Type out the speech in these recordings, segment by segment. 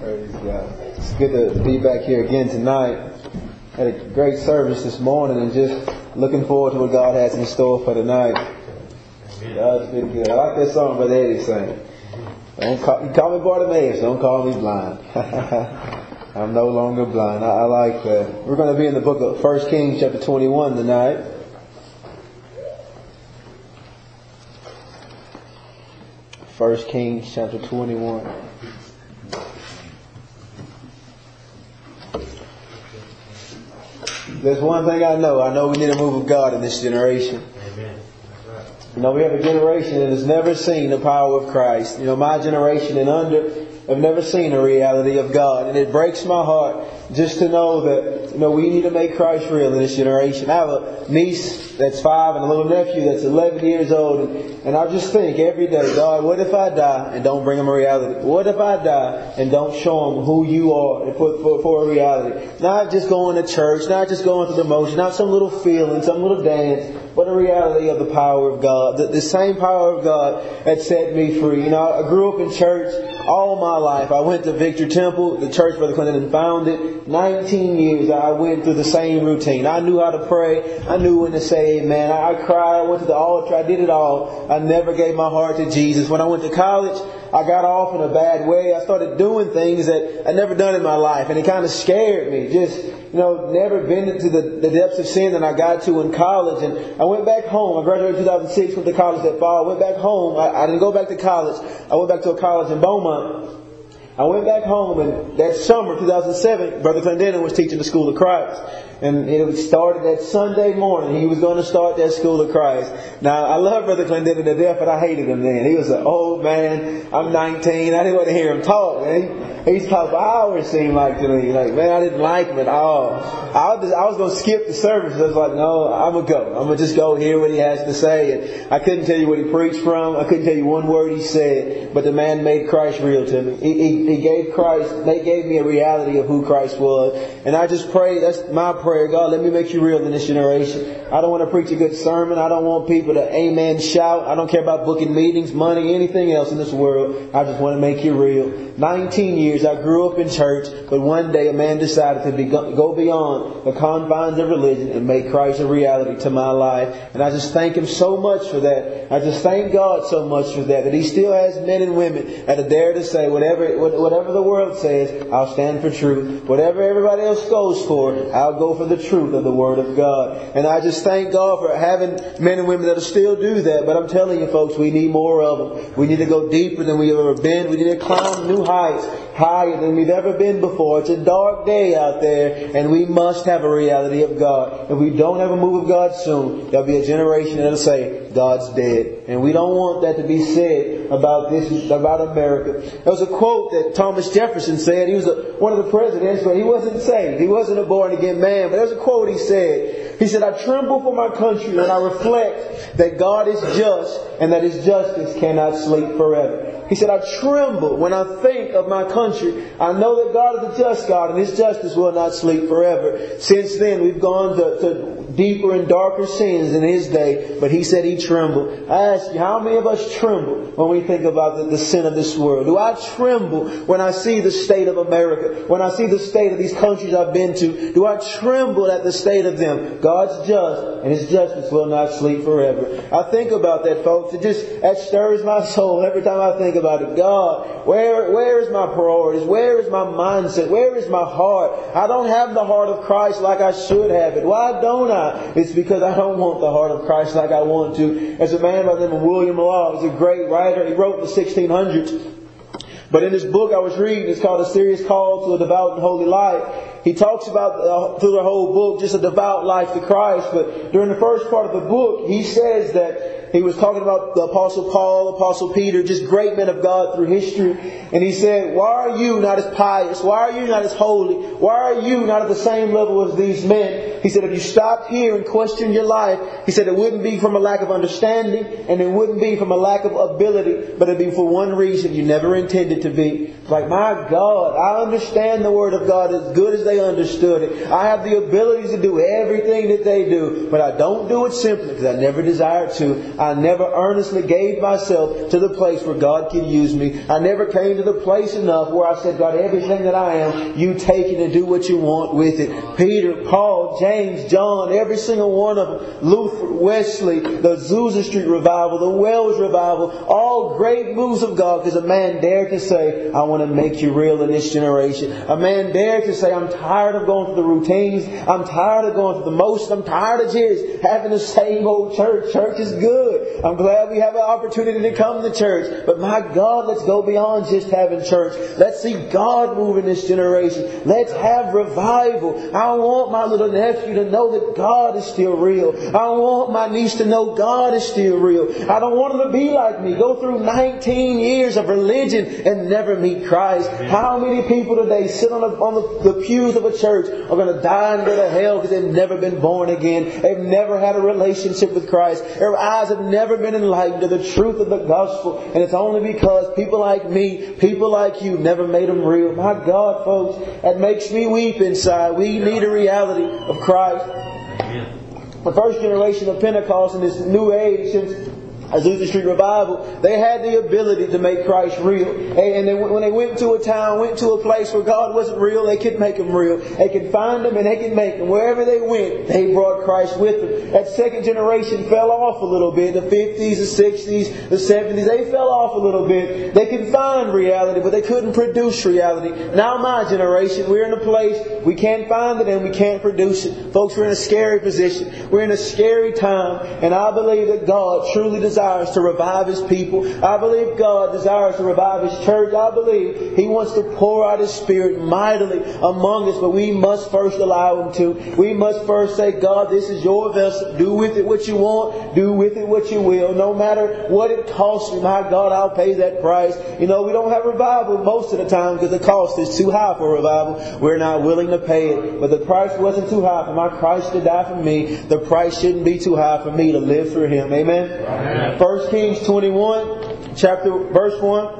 Praise God. It's good to be back here again tonight. Had a great service this morning and just looking forward to what God has in store for tonight. God's been good. I like that song Brother Eddie sang. Don't call, you call me Bartimaeus, don't call me blind. I'm no longer blind. I, I like that. We're going to be in the book of 1 Kings chapter 21 tonight. First Kings chapter 21. There's one thing I know. I know we need a move of God in this generation. Amen. You know, we have a generation that has never seen the power of Christ. You know, my generation and under have never seen the reality of God. And it breaks my heart just to know that, you know, we need to make Christ real in this generation. I have a niece that's five and a little nephew that's 11 years old. And, and I just think every day, God, what if I die and don't bring them a reality? What if I die and don't show them who you are for, for, for a reality? Not just going to church, not just going through the motion, not some little feeling, some little dance, but a reality of the power of God. The, the same power of God that set me free. You know, I grew up in church all my life. I went to Victor Temple, the church Brother Clinton founded. 19 years I went through the same routine. I knew how to pray. I knew when to say amen. I, I cried. I went to the altar. I did it all. I never gave my heart to Jesus. When I went to college, I got off in a bad way. I started doing things that I'd never done in my life, and it kind of scared me. Just, you know, never been into the, the depths of sin that I got to in college. And I went back home. I graduated in 2006, went to college that fall. I went back home. I, I didn't go back to college. I went back to a college in Beaumont. I went back home, and that summer, 2007, Brother Clendenin was teaching the School of Christ. And it started that Sunday morning. He was going to start that School of Christ. Now, I love Brother Clendenin to death, but I hated him then. He was an old man. I'm 19. I didn't want to hear him talk. Man. He, he's talking for hours, seemed like to me. Like, man, I didn't like him at all. I was, I was going to skip the service. I was like, no, I'm going to go. I'm going to just go hear what he has to say. And I couldn't tell you what he preached from. I couldn't tell you one word he said. But the man made Christ real to me. He, he, he gave Christ, they gave me a reality of who Christ was. And I just pray, that's my prayer. God, let me make you real in this generation. I don't want to preach a good sermon. I don't want people to amen shout. I don't care about booking meetings, money, anything else in this world. I just want to make you real. 19 years I grew up in church, but one day a man decided to be, go beyond the confines of religion and make Christ a reality to my life. And I just thank him so much for that. I just thank God so much for that, that he still has men and women that are dare to say whatever, whatever the world says, I'll stand for truth. Whatever everybody else goes for, I'll go for the truth of the Word of God. And I just thank God for having men and women that'll still do that. But I'm telling you folks, we need more of them. We need to go deeper than we've ever been. We need to climb new heights higher than we've ever been before. It's a dark day out there, and we must have a reality of God. If we don't have a move of God soon, there'll be a generation that'll say, God's dead. And we don't want that to be said about this, about America. There was a quote that Thomas Jefferson said. He was a, one of the presidents, but he wasn't saved. He wasn't a born again man. But there's a quote he said. He said, I tremble for my country when I reflect that God is just and that his justice cannot sleep forever. He said, I tremble when I think of my country. I know that God is a just God and His justice will not sleep forever. Since then, we've gone to, to deeper and darker sins in His day, but He said He trembled. I ask you, how many of us tremble when we think about the, the sin of this world? Do I tremble when I see the state of America? When I see the state of these countries I've been to? Do I tremble at the state of them? God's just and His justice will not sleep forever. I think about that, folks. It just, that stirs my soul every time I think about it. God, where, where is my priorities? Where is my mindset? Where is my heart? I don't have the heart of Christ like I should have it. Why don't I? It's because I don't want the heart of Christ like I want to. As a man by the name of William Law, he's a great writer. He wrote in the 1600s. But in this book I was reading, it's called A Serious Call to a Devout and Holy Life. He talks about uh, through the whole book just a devout life to Christ. But during the first part of the book, he says that he was talking about the Apostle Paul, Apostle Peter, just great men of God through history. And he said, Why are you not as pious? Why are you not as holy? Why are you not at the same level as these men? He said, If you stopped here and questioned your life, he said, It wouldn't be from a lack of understanding and it wouldn't be from a lack of ability, but it'd be for one reason you never intended to be. Like, my God, I understand the Word of God as good as they understood it. I have the ability to do everything that they do, but I don't do it simply because I never desired to. I never earnestly gave myself to the place where God can use me. I never came to the place enough where I said, God, everything that I am, you take it and do what you want with it. Peter, Paul, James, John, every single one of them, Luther, Wesley, the Azusa Street revival, the Welsh revival, all great moves of God because a man dared to say, I want to make you real in this generation. A man dared to say, I'm tired of going through the routines. I'm tired of going through the motions. I'm tired of just having the same old church. Church is good. I'm glad we have an opportunity to come to church. But my God, let's go beyond just having church. Let's see God move in this generation. Let's have revival. I want my little nephew to know that God is still real. I want my niece to know God is still real. I don't want them to be like me. Go through 19 years of religion and never meet Christ. How many people today sit on, the, on the, the pews of a church are going to die and go to hell because they've never been born again. They've never had a relationship with Christ. Their eyes have never been enlightened to the truth of the gospel. And it's only because people like me, people like you, never made them real. My God, folks, that makes me weep inside. We need a reality of Christ. The first generation of Pentecost in this new age, since Azusa Street Revival, they had the ability to make Christ real. And they, when they went to a town, went to a place where God wasn't real, they could make Him real. They could find Him and they could make Him. Wherever they went, they brought Christ with them. That second generation fell off a little bit. The 50s, the 60s, the 70s, they fell off a little bit. They could find reality, but they couldn't produce reality. Now my generation, we're in a place we can't find it and we can't produce it. Folks, we're in a scary position. We're in a scary time. And I believe that God truly desires desires to revive His people. I believe God desires to revive His church. I believe He wants to pour out His Spirit mightily among us, but we must first allow Him to. We must first say, God, this is your vessel. Do with it what you want. Do with it what you will. No matter what it costs my God, I'll pay that price. You know, we don't have revival most of the time because the cost is too high for revival. We're not willing to pay it. But the price wasn't too high for my Christ to die for me. The price shouldn't be too high for me to live for Him. Amen? Amen. 1 Kings 21, chapter verse 1.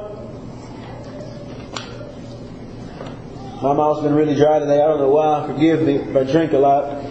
My mouth's been really dry today. I don't know why. Forgive me I drink a lot.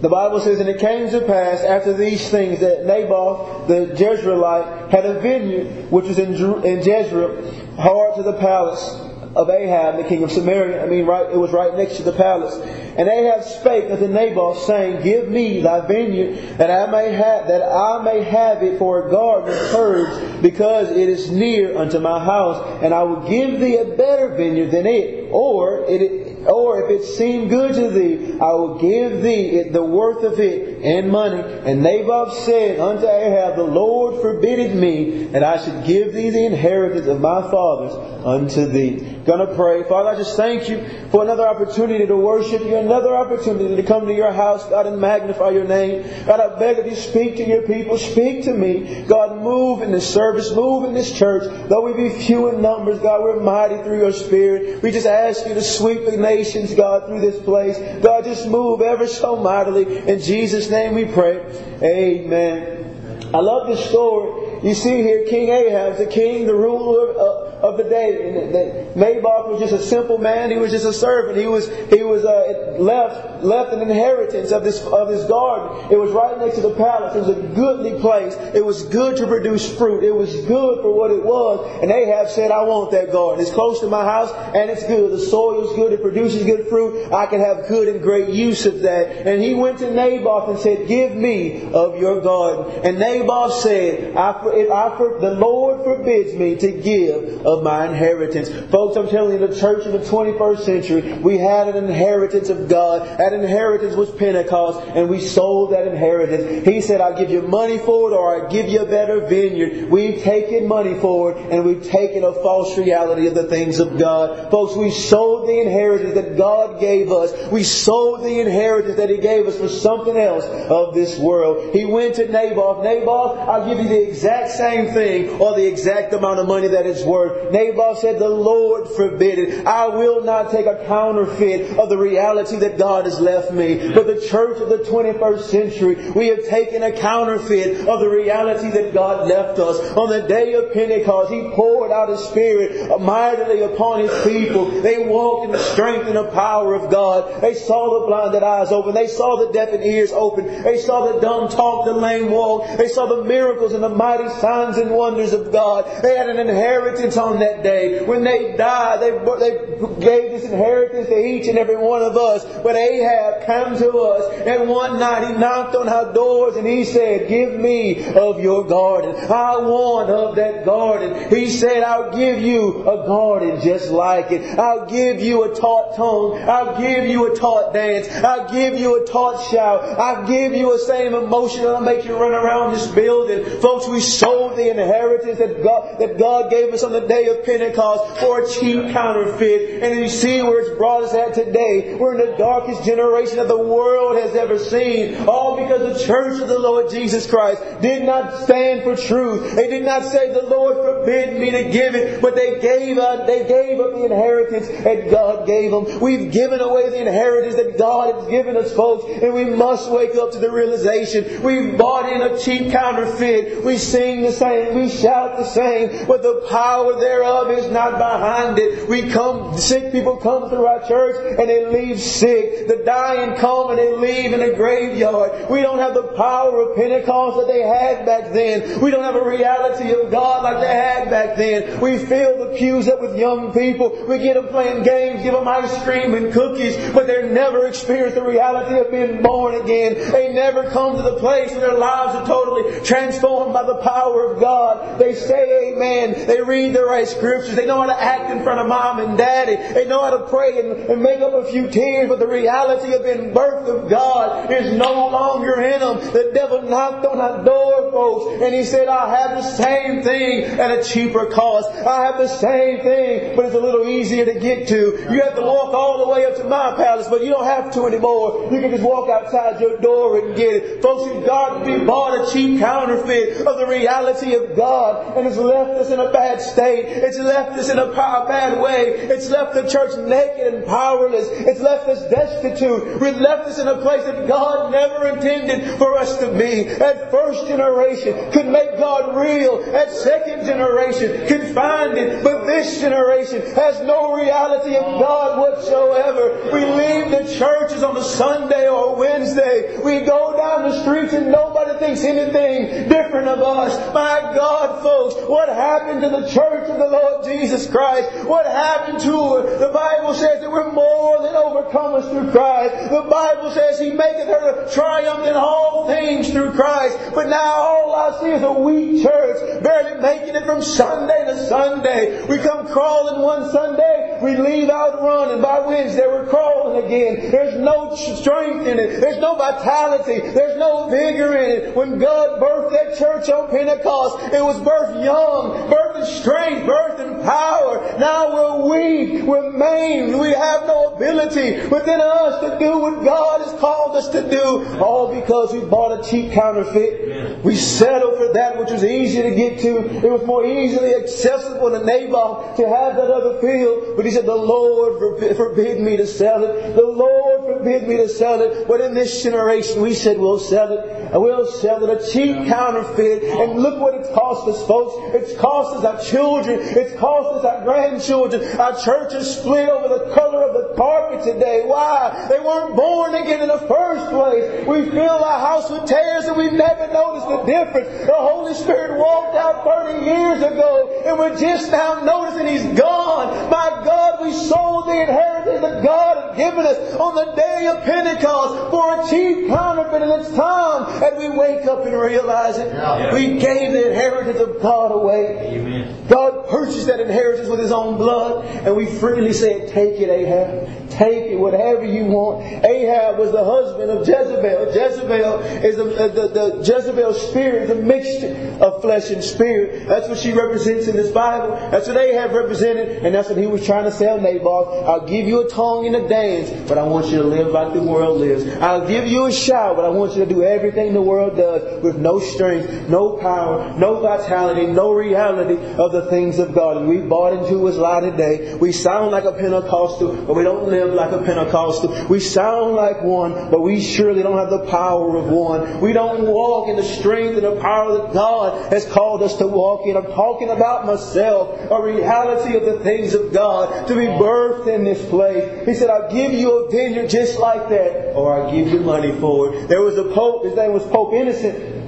The Bible says, And it came to pass after these things that Naboth the Jezreelite had a vineyard which was in Jezreel, hard to the palace of Ahab, the king of Samaria. I mean, right, it was right next to the palace. And Ahab spake unto Naboth, saying, Give me thy vineyard, that I may have that I may have it for a garden of herbs, because it is near unto my house, and I will give thee a better vineyard than it. Or it or if it seem good to thee, I will give thee the worth of it and money. And Naboth said unto Ahab, The Lord forbidded me that I should give thee the inheritance of my fathers unto thee to pray. Father, I just thank you for another opportunity to worship you, another opportunity to come to your house, God, and magnify your name. God, I beg of you, speak to your people, speak to me. God, move in this service, move in this church. Though we be few in numbers, God, we're mighty through your Spirit. We just ask you to sweep the nations, God, through this place. God, just move ever so mightily. In Jesus' name we pray. Amen. I love this story. You see here King Ahab, the king, the ruler of, of the day. Naboth was just a simple man. He was just a servant. He was he was uh, left left an inheritance of this of his garden. It was right next to the palace. It was a goodly place. It was good to produce fruit. It was good for what it was. And Ahab said, "I want that garden. It's close to my house, and it's good. The soil is good. It produces good fruit. I can have good and great use of that." And he went to Naboth and said, "Give me of your garden." And Naboth said, I, "If I, the Lord forbids me to give of my inheritance. Folks, I'm telling you, the church in the 21st century, we had an inheritance of God. That inheritance was Pentecost, and we sold that inheritance. He said, I'll give you money for it, or I'll give you a better vineyard. We've taken money for it, and we've taken a false reality of the things of God. Folks, we sold the inheritance that God gave us. We sold the inheritance that He gave us for something else of this world. He went to Naboth. Naboth, I'll give you the exact same thing, or the exact amount of money that it's worth. Nabal said, The Lord forbid it. I will not take a counterfeit of the reality that God has left me. But the church of the 21st century, we have taken a counterfeit of the reality that God left us. On the day of Pentecost, He poured out His Spirit mightily upon His people. They walked in the strength and the power of God. They saw the blinded eyes open. They saw the deaf and ears open. They saw the dumb talk, the lame walk. They saw the miracles and the mighty signs and wonders of God. They had an inheritance on that day. When they died, they, they gave this inheritance to each and every one of us. But Ahab came to us, and one night he knocked on our doors and he said, Give me of your garden. I want of that garden. He said, I'll give you a garden just like it. I'll give you a taught tongue. I'll give you a taught dance. I'll give you a taught shout. I'll give you a same emotion. I'll make you run around this building. Folks, we sold the inheritance that God, that God gave us on the day of Pentecost for a cheap counterfeit. And you see where it's brought us at today. We're in the darkest generation that the world has ever seen. All because the church of the Lord Jesus Christ did not stand for truth. They did not say, the Lord forbid me to give it, but they gave up, they gave up the inheritance that God gave them. We've given away the inheritance that God has given us, folks, and we must wake up to the realization we've bought in a cheap counterfeit. We sing the same, we shout the same, but the power thereof is not behind it. We come, sick people come through our church and they leave sick. The dying come and they leave in a graveyard. We don't have the power of Pentecost that they had back then. We don't have a reality of God like they had back then. We fill the pews up with young people. We get them playing games, give them ice cream and cookies, but they never experience the reality of being born again. They never come to the place where their lives are totally transformed by the power of God. They say amen. They read the right scriptures. They know how to act in front of mom and daddy. They know how to pray and, and make up a few tears, but the reality of being birthed of God is no longer in them. The devil knocked on our door, folks, and he said, I have the same thing at a cheaper cost. I have the same thing, but it's a little easier to get to. You have to walk all the way up to my palace, but you don't have to anymore. You can just walk outside your door and get it. Folks, God we bought a cheap counterfeit of the reality of God, and it's left us in a bad state. It's left us in a bad way. It's left the church naked and powerless. It's left us destitute. We've left us in a place that God never intended for us to be. That first generation could make God real. That second generation could find it. But this generation has no reality of God whatsoever. We leave the churches on a Sunday or a Wednesday. We go down the streets and nobody thinks anything different of us. My God, folks, what happened to the church of the Lord Jesus Christ? What happened to her? The Bible says that we're more than overcomers through Christ. The Bible says He maketh her to triumph in all things through Christ. But now all I see is a weak church, barely making it from Sunday to Sunday. We come crawling one Sunday, we leave out running. By Wednesday, we're crawling again. There's no strength in it. There's no vitality. There's no vigor in it. When God birthed that church on Pentecost, it was birthed young, birthed in strength, birthed in power. Now we're weak, we're maimed, we have no ability within us to do what God has called us to do, all because we bought a cheap counterfeit. We settled for that which was easy to get to. It was more easily accessible to Nabal to have that other field. But he said, The Lord forbid me to sell it. The Lord forbid me to sell it. But in this generation, we said, We'll sell it. And we'll sell it a cheap counterfeit. And look what it's cost us, folks. It's cost us our children. It's cost us our grandchildren. Our church is split over the color of the carpet today. Why? They weren't born again in the first place. We fill our house with tears and we've never noticed the difference. The Holy Spirit walked out 30 years ago and we're just now noticing He's gone. My God, we sold the inheritance that God had given us on the day of Pentecost for a cheap counterfeit and it's time that we wake up and realize it. Yeah. We gave the inheritance of God away. Amen. God purchased that inheritance with His own blood and we freely say, take it Ahab. Take it, whatever you want. Ahab was the husband of Jezebel. Jezebel is a, the, the Jezebel spirit a mixture of flesh and spirit. That's what she represents in this Bible. That's what Ahab represented, and that's what he was trying to sell Naboth. I'll give you a tongue and a dance, but I want you to live like the world lives. I'll give you a shout, but I want you to do everything the world does with no strength, no power, no vitality, no reality of the things of God. And we bought into his lie today. We sound like a Pentecostal, but we don't live like a Pentecostal. We sound like one, but we surely don't have the power of one. We don't walk in the strength and the power that God has called us to walk in. I'm talking about myself, a reality of the things of God, to be birthed in this place. He said, I'll give you a vineyard just like that, or I'll give you money for it. There was a Pope, his name was Pope Innocent.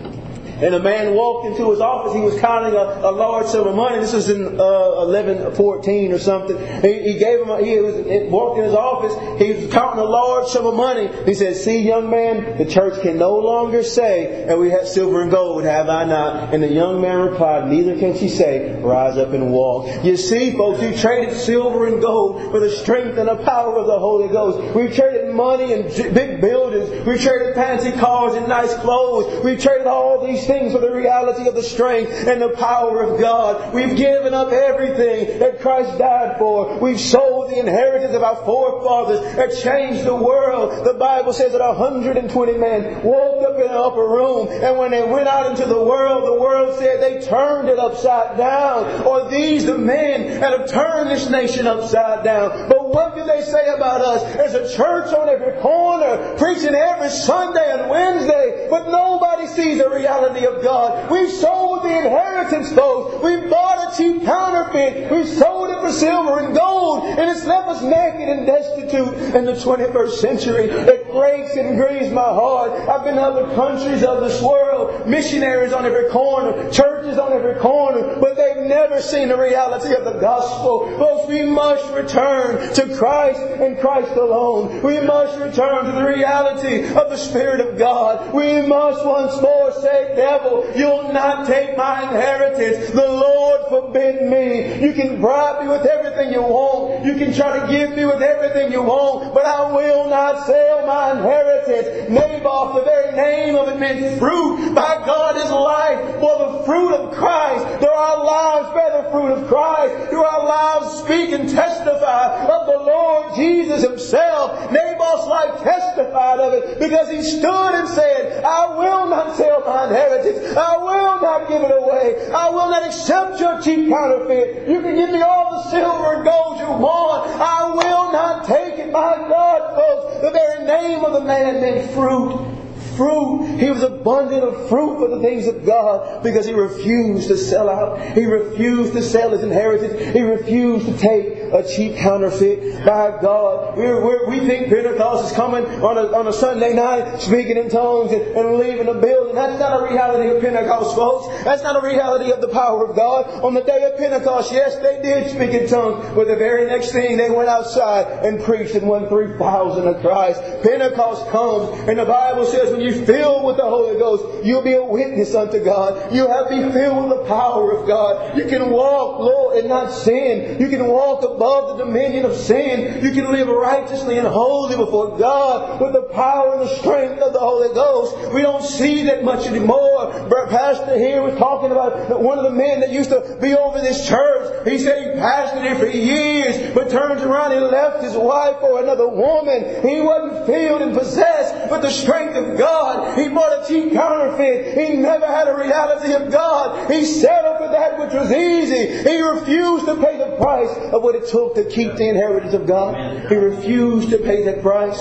And a man walked into his office. He was counting a, a large sum of money. This was in uh, 11, 14 or something. He, he gave him. A, he was walked in his office. He was counting a large sum of money. He said, "See, young man, the church can no longer say that we have silver and gold, have I not?" And the young man replied, "Neither can she say, rise up and walk." You see, folks, we traded silver and gold for the strength and the power of the Holy Ghost. We traded money and big buildings. We traded fancy cars and nice clothes. We traded all these things for the reality of the strength and the power of God. We've given up everything that Christ died for. We've sold the inheritance of our forefathers that changed the world. The Bible says that 120 men woke up in an upper room and when they went out into the world, the world said they turned it upside down. Or these the men that have turned this nation upside down. But what do they say about us? There's a church on every corner preaching every Sunday and Wednesday, but nobody sees the reality of God. We've sold the inheritance, folks. We've bought a cheap counterfeit. We've sold it for silver and gold, and it's left us naked and destitute in the 21st century. It breaks and grieves my heart. I've been to other countries of this world, missionaries on every corner, churches on every corner, but they've never seen the reality of the gospel. Folks, we must return to Christ and Christ alone. We must return to the reality of the Spirit of God. We must once more say, devil, you'll not take my inheritance. The Lord forbid me. You can bribe me with everything you want. You can try to give me with everything you want, but I will not sell my inheritance. Naboth, the very name of it meant fruit. By God is life. For the fruit of Christ, there are lives the fruit of Christ? Do our lives speak and testify of the Lord Jesus Himself? Naboth's life testified of it because he stood and said, I will not sell my inheritance. I will not give it away. I will not accept your cheap counterfeit. You can give me all the silver and gold you want. I will not take it. My God, folks, the very name of the man meant fruit fruit. He was abundant of fruit for the things of God because he refused to sell out. He refused to sell his inheritance. He refused to take a cheap counterfeit. By God, we're, we think Pentecost is coming on a, on a Sunday night, speaking in tongues and, and leaving the building. That's not a reality of Pentecost, folks. That's not a reality of the power of God. On the day of Pentecost, yes, they did speak in tongues, but the very next thing they went outside and preached and won 3,000 of Christ. Pentecost comes, and the Bible says when you you filled with the Holy Ghost, you'll be a witness unto God. You'll have to be filled with the power of God. You can walk, Lord, and not sin. You can walk above the dominion of sin. You can live righteously and holy before God with the power and the strength of the Holy Ghost. We don't see that much anymore. Pastor here was talking about one of the men that used to be over this church. He said he pastored here for years, but turns around and left his wife for another woman. He wasn't filled and possessed with the strength of God. He bought a cheap counterfeit. He never had a reality of God. He settled for that which was easy. He refused to pay the price of what took to keep the inheritance of God. He refused to pay that price.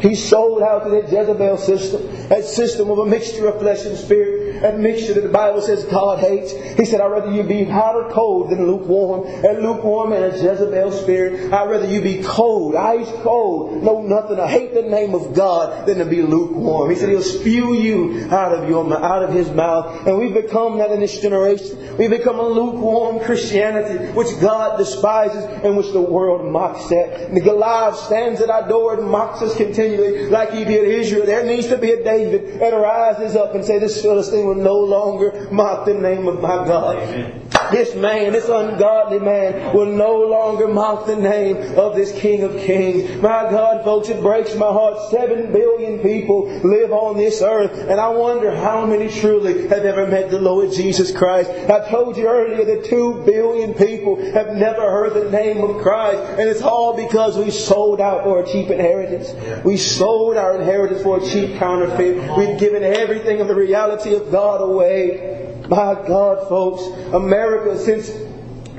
He sold out to that Jezebel system, that system of a mixture of flesh and spirit, that mixture that the Bible says God hates. He said, I'd rather you be hot or cold than lukewarm, and lukewarm and a Jezebel spirit. I'd rather you be cold, ice cold, know nothing, I hate the name of God than to be lukewarm. He said He'll spew you out of your out of His mouth. And we've become that in this generation. We've become a lukewarm Christianity, which God despises and which the world mocks at. And Goliath stands at our door and mocks us continually like he did Israel. There needs to be a David that rises up and say, this Philistine will no longer mock the name of my God. Amen. This man, this ungodly man, will no longer mock the name of this King of Kings. My God, folks, it breaks my heart. Seven billion people live on this earth, and I wonder how many truly have ever met the Lord Jesus Christ. I told you earlier that two billion people have never heard the name of Christ, and it's all because we sold out for a cheap inheritance. We sold our inheritance for a cheap counterfeit. We've given everything of the reality of God away. My God, folks, America, since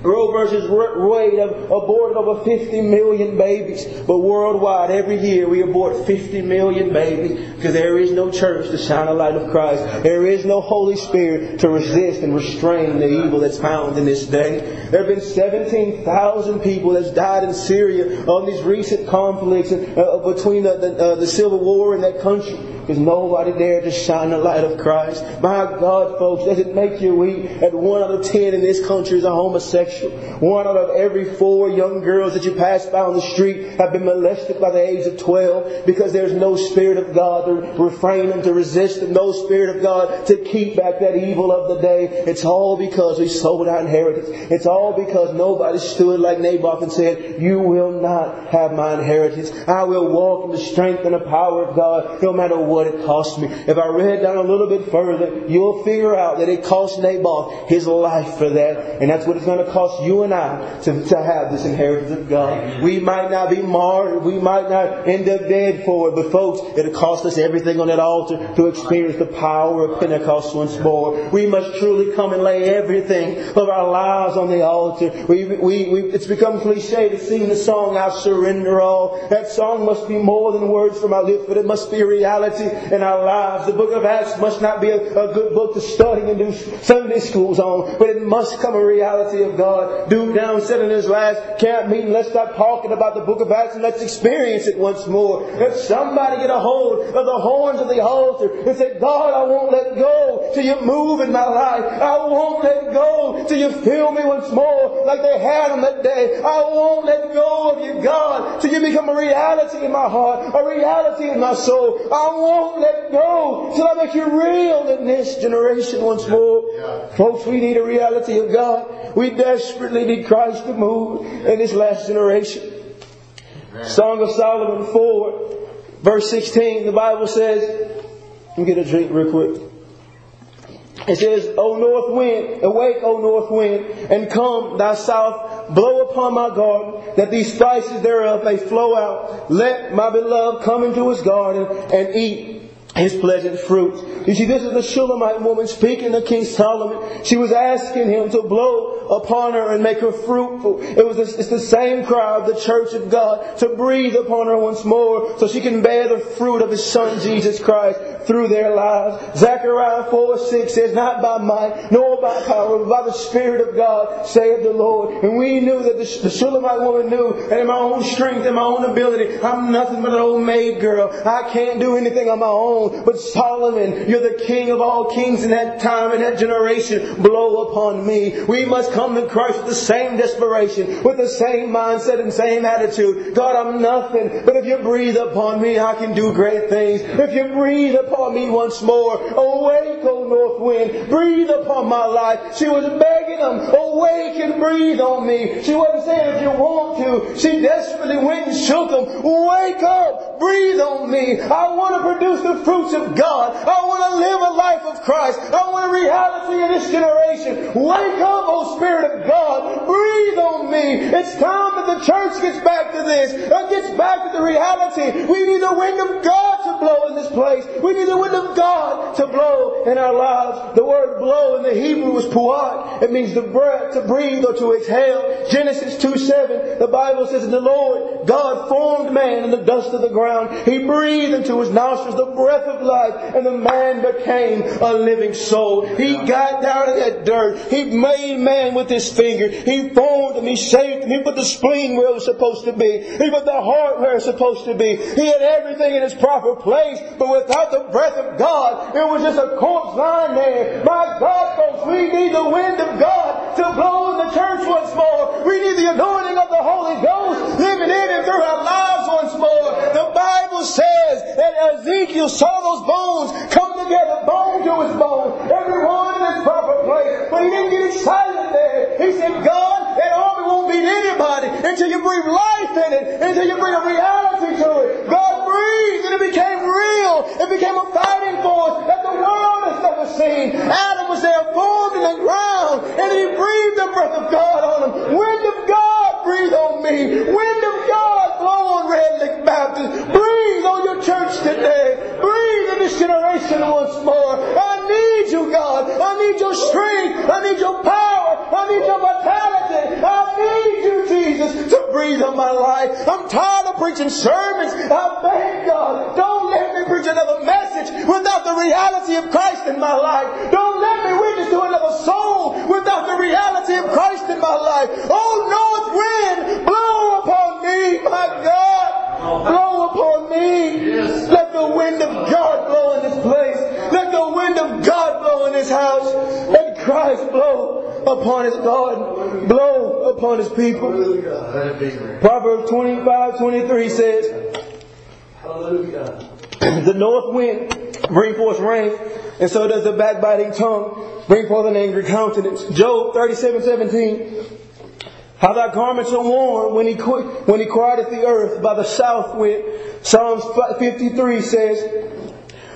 Roe versus Wade have aborted over 50 million babies. But worldwide, every year we abort 50 million babies because there is no church to shine a light of Christ. There is no Holy Spirit to resist and restrain the evil that's found in this day. There have been 17,000 people that's died in Syria on these recent conflicts uh, between the, the, uh, the civil war in that country because nobody dared to shine the light of Christ. My God, folks, does it make you weep that one out of ten in this country is a homosexual? One out of every four young girls that you pass by on the street have been molested by the age of 12 because there's no Spirit of God to refrain them, to resist them, no Spirit of God to keep back that evil of the day. It's all because we sold our inheritance. It's all because nobody stood like Naboth and said, You will not have my inheritance. I will walk in the strength and the power of God no matter what what it cost me. If I read down a little bit further, you'll figure out that it cost Naboth his life for that. And that's what it's going to cost you and I to, to have this inheritance of God. We might not be martyred. We might not end up dead for it. But folks, it'll cost us everything on that altar to experience the power of Pentecost once more. We must truly come and lay everything of our lives on the altar. We, we, we, it's become cliche to sing the song, I surrender all. That song must be more than words from our lips, but it must be a reality in our lives. The book of Acts must not be a, a good book to study and do Sunday schools on, but it must come a reality of God. Duke Down said in his last camp meeting, let's stop talking about the book of Acts and let's experience it once more. If somebody get a hold of the horns of the altar and say, God, I won't let go till you move in my life. I won't let go till you fill me once more like they had on that day. I won't let go of you, God, till you become a reality in my heart, a reality in my soul. I won't let go I make you real in this generation once more. Yeah. Folks, we need a reality of God. We desperately need Christ to move in this last generation. Amen. Song of Solomon 4, verse 16, the Bible says, let me get a drink real quick. It says, O north wind, awake, O north wind, and come, thou south, blow upon my garden, that these spices thereof may flow out. Let my beloved come into his garden and eat his pleasant fruit. You see, this is the Shulamite woman speaking to King Solomon. She was asking him to blow upon her and make her fruitful. It was the, it's the same cry of the church of God to breathe upon her once more so she can bear the fruit of his son Jesus Christ through their lives. Zechariah 4 6 says, Not by might, nor by power, but by the Spirit of God, saith the Lord. And we knew that the, the Shulamite woman knew that in my own strength and my own ability, I'm nothing but an old maid girl. I can't do anything on my own. But Solomon, you're the king of all kings in that time, in that generation. Blow upon me. We must come to Christ with the same desperation, with the same mindset and same attitude. God, I'm nothing, but if you breathe upon me, I can do great things. If you breathe upon me once more, awake, O north wind, breathe upon my life. She was begging him, awake and breathe on me. She wasn't saying if you want to. She desperately went and shook him, wake up, breathe on me. I want to produce the fruits of God. I want to live a life of Christ. I want a reality in this generation. Wake up, O Spirit of God. Breathe on me. It's time that the church gets back to this, and gets back to the reality. We need the wind of God to blow in this place. We need the wind of God to blow in our lives. The word blow in the Hebrew is puat. It means the breath, to breathe or to exhale. Genesis 2 7, the Bible says, the Lord God formed man in the dust of the ground. He breathed into his nostrils the breath of life, and the man became a living soul. He got down in that dirt. He made man with his finger. He formed him. He shaped him. He put the spleen where it was supposed to be. He put the heart where it's supposed to be. He had everything in its proper place, but without the breath of God, it was just a corpse lying there. My God, folks, we need the wind of God to blow in the church once more. We need the anointing of the Holy Ghost living in and through our lives once more. The Bible says that Ezekiel saw those bones come together, bone to his bone, every one in its proper place. But he didn't get excited there. He said, God, that army won't beat anybody until you breathe life in it, until you bring a reality to it. God breathed and it became real. It became a fighting force that the world has never seen. Adam was there formed in the ground and he breathed the breath of God on him. Wind of God, breathe on me. Wind of God, blow on Red Lick Baptist. Breathe on your church today. Breathe in once more. I need you, God. I need your strength. I need your power. I need your vitality. I need you, Jesus, to breathe on my life. I'm tired of preaching sermons. I beg God, don't let me preach another message without the reality of Christ in my life. Don't let me witness to another soul without the reality of Christ in my life. Oh, north wind, blow upon me, my God. Blow upon me. Let the wind of God blow in this place. Let the wind of God blow in this house. Let Christ blow upon his garden. Blow upon his people. Proverbs 25, 23 says, Hallelujah. The north wind bring forth rain, and so does the backbiting tongue bring forth an angry countenance. Job 37, 17. How thy garments are worn when he, when he quieteth the earth by the south wind. Psalms 53 says,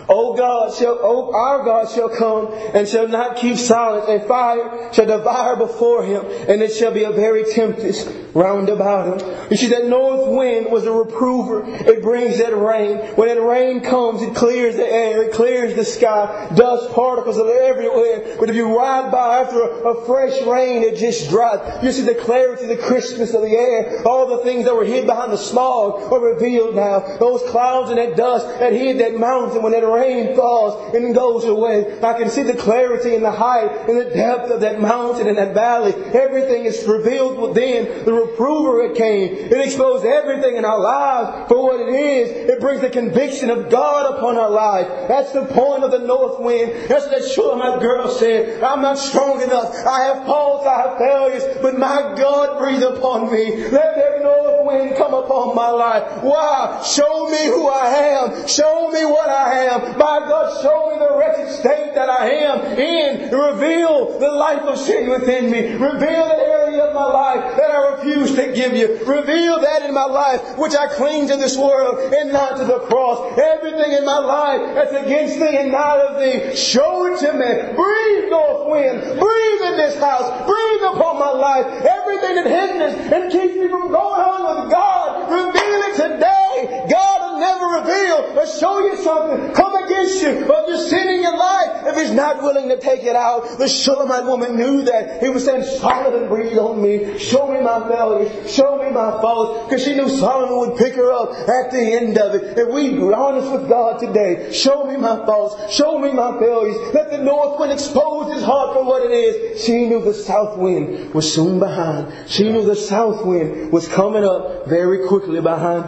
O God shall, O our God shall come and shall not keep silence, and fire shall devour before him, and it shall be a very tempest round about him. You see, that north wind was a reprover. It brings that rain. When that rain comes, it clears the air, it clears the sky. Dust particles are everywhere. But if you ride by after a, a fresh rain, it just dries. You see the clarity, the crispness of the air. All the things that were hid behind the smog are revealed now. Those clouds and that dust that hid that mountain when that rain falls and goes away. I can see the clarity and the height and the depth of that mountain and that valley. Everything is revealed within. The reprover it came. It exposed everything in our lives for what it is. It brings the conviction of God upon our life. That's the point of the north wind. That's what that Shulamite girl said. I'm not strong enough. I have faults, I have failures, but my God breathe upon me. Let that north wind come upon my life. Why? Show me who I am. Show me what I am. My God, show me the wretched state that I am in. Reveal the life of sin within me. Reveal the of my life that I refuse to give you. Reveal that in my life which I cling to this world and not to the cross. Everything in my life that's against thee and not of thee. Show it to me. Breathe, north wind. Breathe in this house. Breathe upon my life. Everything that hinders and keeps me from going on with God. Reveal today. God will never reveal or show you something. Come against you of your sin in your life if He's not willing to take it out. The Shulamite woman knew that. He was saying, Solomon, breathe on me. Show me my failures. Show me my faults. Because she knew Solomon would pick her up at the end of it. If we be honest with God today, show me my faults. Show me my failures. Let the north wind expose his heart for what it is. She knew the south wind was soon behind. She knew the south wind was coming up very quickly behind.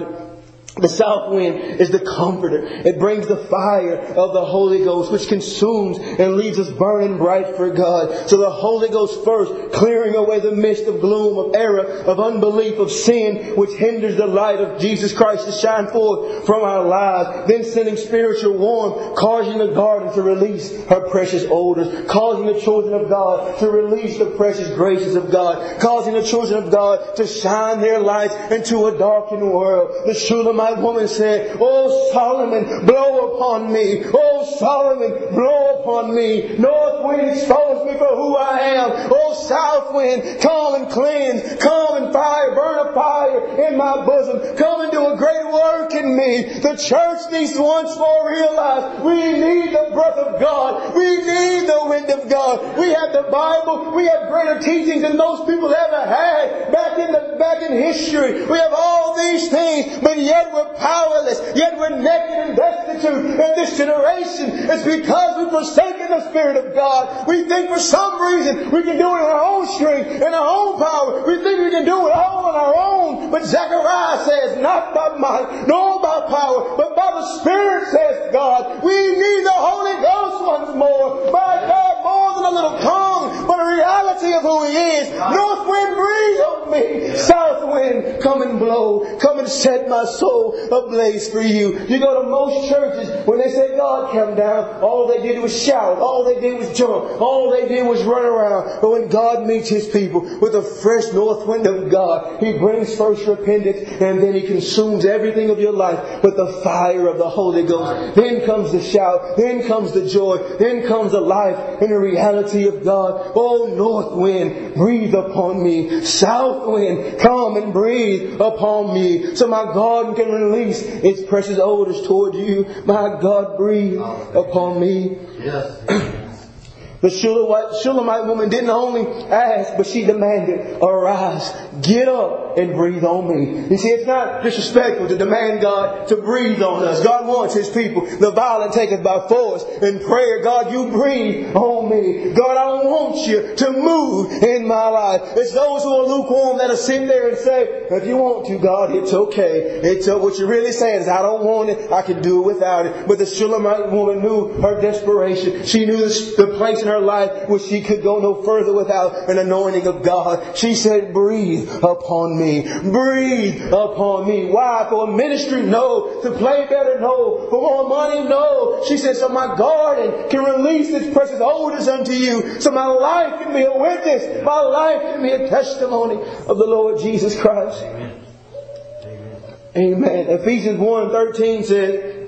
The south wind is the comforter. It brings the fire of the Holy Ghost, which consumes and leaves us burning bright for God. So the Holy Ghost first, clearing away the mist of gloom, of error, of unbelief, of sin, which hinders the light of Jesus Christ to shine forth from our lives. Then sending spiritual warmth, causing the garden to release her precious odors, causing the children of God to release the precious graces of God, causing the children of God to shine their lights into a darkened world. The Shulamite woman said, Oh Solomon, blow upon me. Oh Solomon, blow upon me. North wind, expose me for who I am. Oh south wind, come and cleanse. Come and fire, burn a fire in my bosom. Come and do a great work in me. The church needs once more realize we need breath of God. We need the wind of God. We have the Bible. We have greater teachings than most people ever had back in the back in history. We have all these things, but yet we're powerless, yet we're naked and destitute in this generation. It's because we've forsaken the Spirit of God. We think for some reason we can do it in our own strength, in our own power. We think we can do it all on our own. But Zechariah says, not by might, nor by power, but by the Spirit, says God. We need the Holy Ghost once more. By God, more than a little tongue, but a reality of who He is. North wind breathe on me. South wind, come and blow. Come and set my soul ablaze for you. You go to most churches, when they say God come down, all they did was shout. All they did was jump. All they did was run around. But when God meets His people with a fresh north wind of God, He brings first repentance and then He consumes everything of your life with the fire of the Holy Ghost. Then comes the shout. Then comes the joy. Then comes the life and the reality of God. Oh, north wind, breathe upon me. South wind, come and breathe upon me. So my God can release its precious odors toward you. My God, breathe upon me. Yes. The Shulamite woman didn't only ask, but she demanded, arise, get up and breathe on me. You see, it's not disrespectful to demand God to breathe on us. God wants His people. The violent take it by force. In prayer, God, you breathe on me. God, I want you to move in my life. It's those who are lukewarm that'll sit there and say, if you want to, God, it's okay. It's uh, what you're really saying is, I don't want it. I can do it without it. But the Shulamite woman knew her desperation. She knew the place her life where she could go no further without an anointing of God. She said, breathe upon me. Breathe upon me. Why? For a ministry? No. To play better? No. For more money? No. She said, so my garden can release its precious odors unto you. So my life can be a witness. My life can be a testimony of the Lord Jesus Christ. Amen. Amen. Ephesians 1 13 says,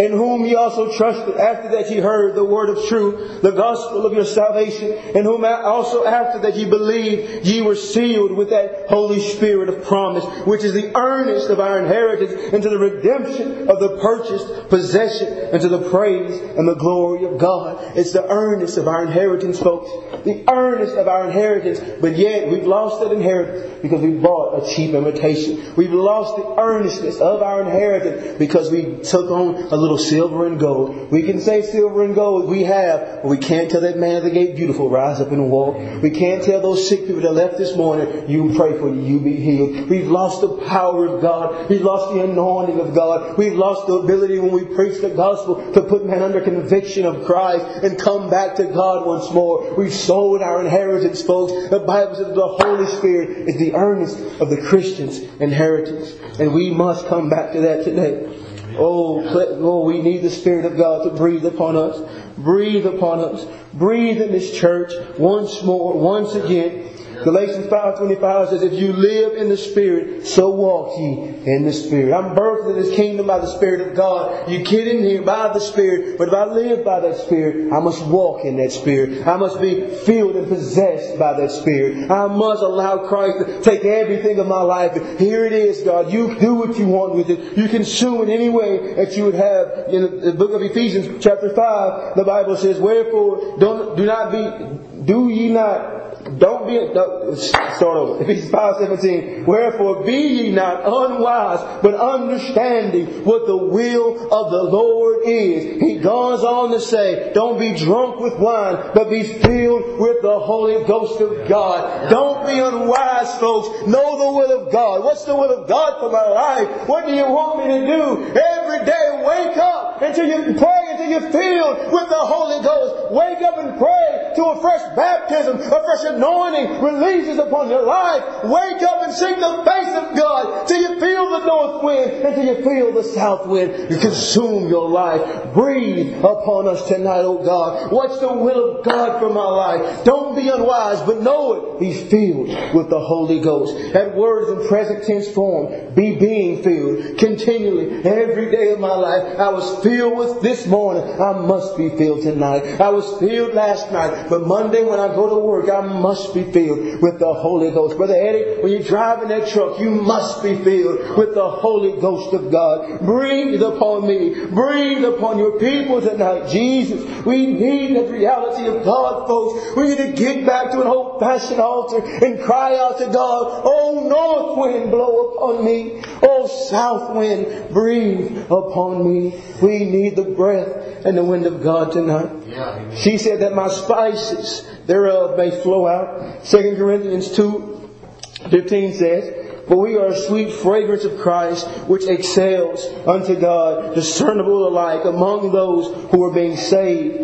in whom ye also trusted after that ye heard the word of truth, the gospel of your salvation, in whom also after that ye believed ye were sealed with that Holy Spirit of promise, which is the earnest of our inheritance into the redemption of the purchased possession, into the praise and the glory of God. It's the earnest of our inheritance, folks. The earnest of our inheritance, but yet we've lost that inheritance because we bought a cheap imitation. We've lost the earnestness of our inheritance because we took on a little little silver and gold. We can say silver and gold we have, but we can't tell that man at the gate beautiful rise up and walk. We can't tell those sick people that left this morning, you pray for you, you be healed. We've lost the power of God. We've lost the anointing of God. We've lost the ability when we preach the gospel to put men under conviction of Christ and come back to God once more. We've sold our inheritance, folks. The Bible says the Holy Spirit is the earnest of the Christian's inheritance. And we must come back to that today. Oh, oh, we need the Spirit of God to breathe upon us. Breathe upon us. Breathe in this church once more, once again. Galatians 5.25 says, If you live in the Spirit, so walk ye in the Spirit. I'm birthed in this kingdom by the Spirit of God. You get in here by the Spirit, but if I live by that Spirit, I must walk in that Spirit. I must be filled and possessed by that Spirit. I must allow Christ to take everything of my life. Here it is, God. You do what you want with it. You consume it any way that you would have. In the book of Ephesians, chapter 5, the Bible says, Wherefore, don't, do not be, do ye not don't be, no, start over. Ephesians 5 17. Wherefore be ye not unwise, but understanding what the will of the Lord is. He goes on to say, don't be drunk with wine, but be filled with the Holy Ghost of God. Don't be unwise, folks. Know the will of God. What's the will of God for my life? What do you want me to do? Every day wake up until you pray until you're filled with the Holy Ghost. Wake up and pray to a fresh baptism, a fresh anointing releases upon your life. Wake up and seek the face of God till you feel the north wind until you feel the south wind. You consume your life. Breathe upon us tonight, oh God. What's the will of God for my life? Don't be unwise, but know it. Be filled with the Holy Ghost. That word is in present tense form. Be being filled continually every day of my life. I was filled with this morning. I must be filled tonight. I was filled last night, but Monday when I go to work, I must be filled with the Holy Ghost. Brother Eddie, when you're driving that truck, you must be filled with the Holy Ghost of God. Breathe upon me. Breathe upon your people tonight. Jesus, we need the reality of God, folks. We need to get back to an old-fashioned altar and cry out to God, Oh, north wind, blow upon me. Oh, south wind, breathe upon me. We need the breath and the wind of God tonight. Yeah. She said that my spices thereof may flow out. 2 Corinthians 2 15 says, For we are a sweet fragrance of Christ, which excels unto God, discernible alike among those who are being saved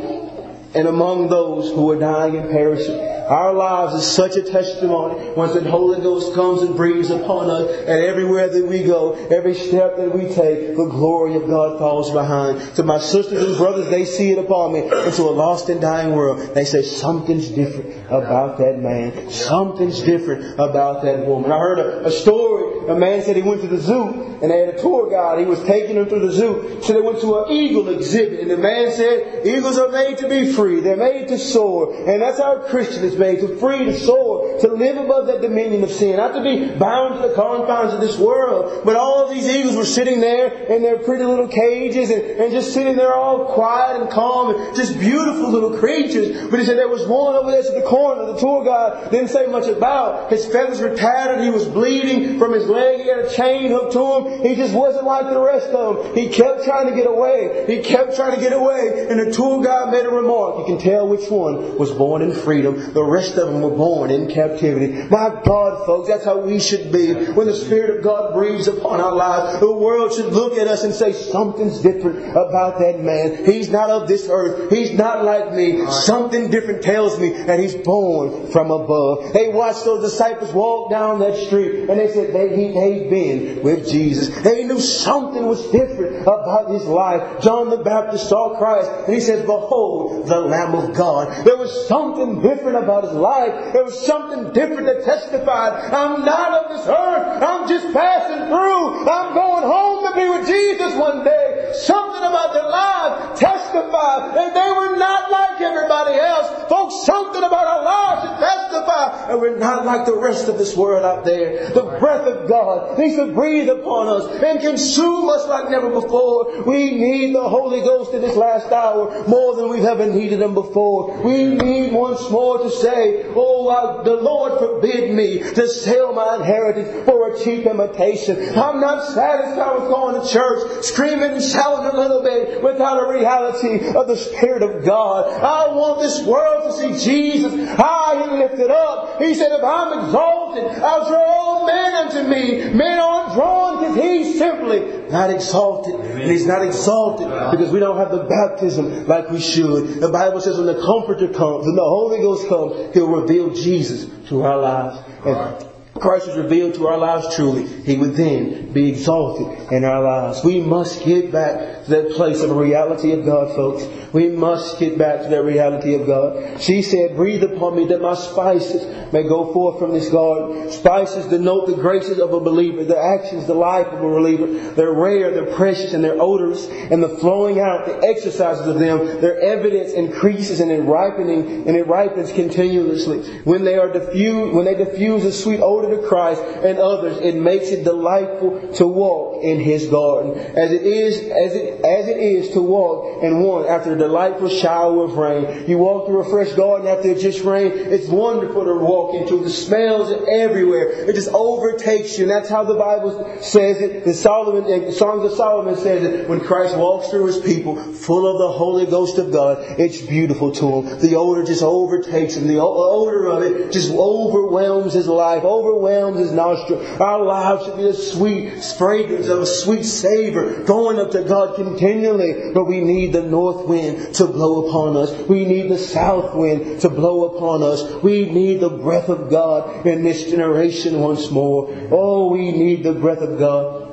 and among those who are dying and perishing. Our lives is such a testimony once the Holy Ghost comes and breathes upon us, and everywhere that we go, every step that we take, the glory of God falls behind. To my sisters and brothers, they see it upon me. And to a lost and dying world, they say something's different about that man. Something's different about that woman. I heard a, a story. A man said he went to the zoo and they had a tour guide. He was taking them through the zoo. So they went to an eagle exhibit. And the man said, eagles are made to be free. They're made to soar. And that's how a To free, the soul, to live above that dominion of sin. Not to be bound to the confines of this world. But all of these eagles were sitting there in their pretty little cages and, and just sitting there all quiet and calm and just beautiful little creatures. But he said there was one over there to the corner. The tour guide didn't say much about. His feathers were tattered. He was bleeding from his leg. He had a chain hooked to him. He just wasn't like the rest of them. He kept trying to get away. He kept trying to get away. And the tour guide made a remark. You can tell which one was born in freedom. The rest of them were born in captivity. My God, folks, that's how we should be. When the Spirit of God breathes upon our lives, the world should look at us and say, something's different about that man. He's not of this earth. He's not like me. Something different tells me that he's born from above. They watched those disciples walk down that street and they said they, he, they'd been with Jesus. They knew something was different about his life. John the Baptist saw Christ and he says, behold the Lamb of God. There was something different about his life. There was something different that testified, I'm not of this earth. I'm just passing through. I'm going home to be with Jesus one day. Something about their lives testified that they were not like everybody else. Folks, something about our lives should testify that we're not like the rest of this world out there. The breath of God needs to breathe upon us and consume us like never before. We need the Holy Ghost in this last hour more than we've ever needed Him before. We need once more to say, Oh, uh, the Lord forbid me to sell my inheritance for a cheap imitation. I'm not satisfied with going to church, screaming and shouting a little bit without a reality of the Spirit of God. I want this world to see Jesus ah, high and lifted up. He said, if I'm exalted, I'll draw all men unto me. Men aren't drawn because he's simply not exalted. And he's not exalted because we don't have the baptism like we should. The Bible says when the Comforter comes, when the Holy Ghost comes, he'll reveal Jesus to our lives. And Christ is revealed to our lives truly, He would then be exalted in our lives. We must get back to that place of a reality of God, folks. We must get back to that reality of God. She said, Breathe upon me that my spices may go forth from this garden. Spices denote the graces of a believer, the actions, the life of a believer. They're rare, they're precious, and they're odorous. And the flowing out, the exercises of them, their evidence increases and it ripening, and it ripens continuously. When they are diffused, when they diffuse a sweet odor to Christ and others, it makes it delightful to walk in His garden, as it is as it as it is to walk in one after a delightful shower of rain. You walk through a fresh garden after it just rained. It's wonderful to walk into. The smells are everywhere. It just overtakes you, and that's how the Bible says it. The Solomon, Songs of Solomon says it when Christ walks through His people, full of the Holy Ghost of God. It's beautiful to Him. The odor just overtakes Him. The odor of it just overwhelms His life, overwhelms His nostril. Our lives should be a sweet fragrance of a sweet savor going up to God continually. But we need the north wind to blow upon us. We need the south wind to blow upon us. We need the breath of God in this generation once more. Oh, we need the breath of God.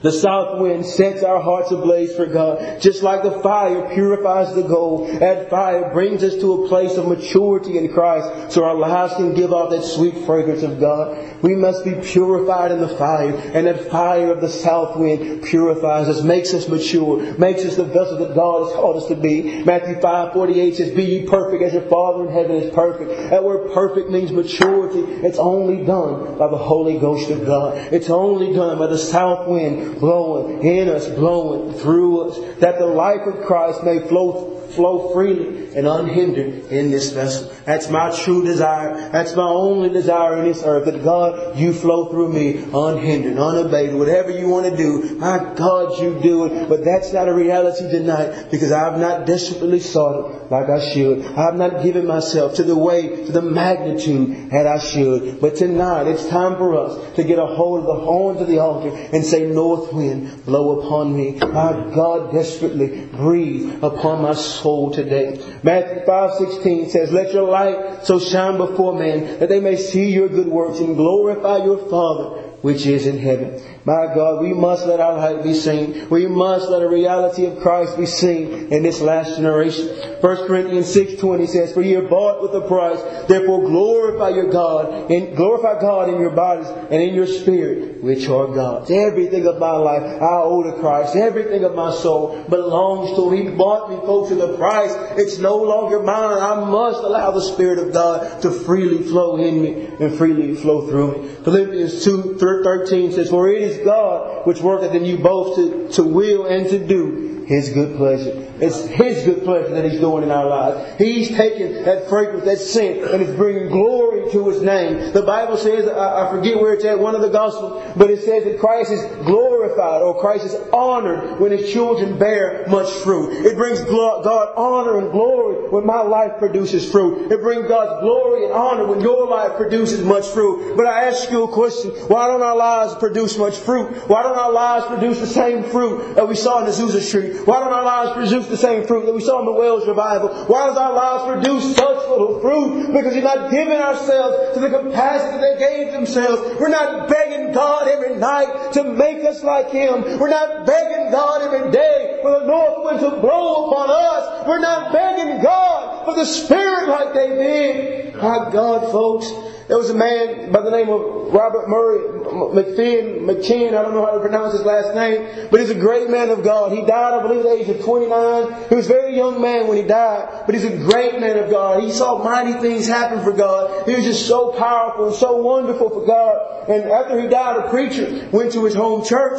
The south wind sets our hearts ablaze for God. Just like the fire purifies the gold, that fire brings us to a place of maturity in Christ so our lives can give off that sweet fragrance of God. We must be purified in the fire, and that fire of the south wind purifies us, makes us mature, makes us the vessel that God has called us to be. Matthew 5 48 says, Be ye perfect as your Father in heaven is perfect. That word perfect means maturity. It's only done by the Holy Ghost of God. It's only done by the south wind blowing in us, blowing through us, that the life of Christ may flow flow freely and unhindered in this vessel. That's my true desire. That's my only desire in this earth. That God, you flow through me unhindered, unabated. Whatever you want to do, my God, you do it. But that's not a reality tonight because I've not desperately sought it like I should. I've not given myself to the way, to the magnitude that I should. But tonight, it's time for us to get a hold of the horns of the altar and say, North wind, blow upon me. My God, desperately breathe upon my soul soul today. Matthew 5:16 says, "Let your light so shine before men that they may see your good works and glorify your Father which is in heaven." My God, we must let our light be seen. We must let the reality of Christ be seen in this last generation. 1 Corinthians 6.20 says, For ye are bought with a price, therefore glorify your God, and glorify God in your bodies and in your spirit, which are God's. Everything of my life I owe to Christ. Everything of my soul belongs to Him. He bought me, folks, with a price. It's no longer mine. I must allow the Spirit of God to freely flow in me and freely flow through me. Philippians 2, 13 says, For it is God which worketh in you both to, to will and to do His good pleasure. It's His good pleasure that He's doing in our lives. He's taking that fragrance, that scent, and is bringing glory to His name. The Bible says, I forget where it's at, one of the Gospels, but it says that Christ is glorified or Christ is honored when His children bear much fruit. It brings God honor and glory when my life produces fruit. It brings God's glory and honor when your life produces much fruit. But I ask you a question, why don't our lives produce much fruit? Why don't our lives produce the same fruit that we saw in Azusa Street? Why don't our lives produce the same fruit that we saw in the Welsh revival. Why does our lives produce such little fruit? Because we're not giving ourselves to the capacity they gave themselves. We're not begging God every night to make us like Him. We're not begging God every day for the north wind to blow upon us. We're not begging God for the Spirit like they did. My God, folks. There was a man by the name of Robert Murray McCheyne, I don't know how to pronounce his last name, but he's a great man of God. He died, I believe, at the age of 29. He was a very young man when he died, but he's a great man of God. He saw mighty things happen for God. He was just so powerful and so wonderful for God. And after he died, a preacher went to his home church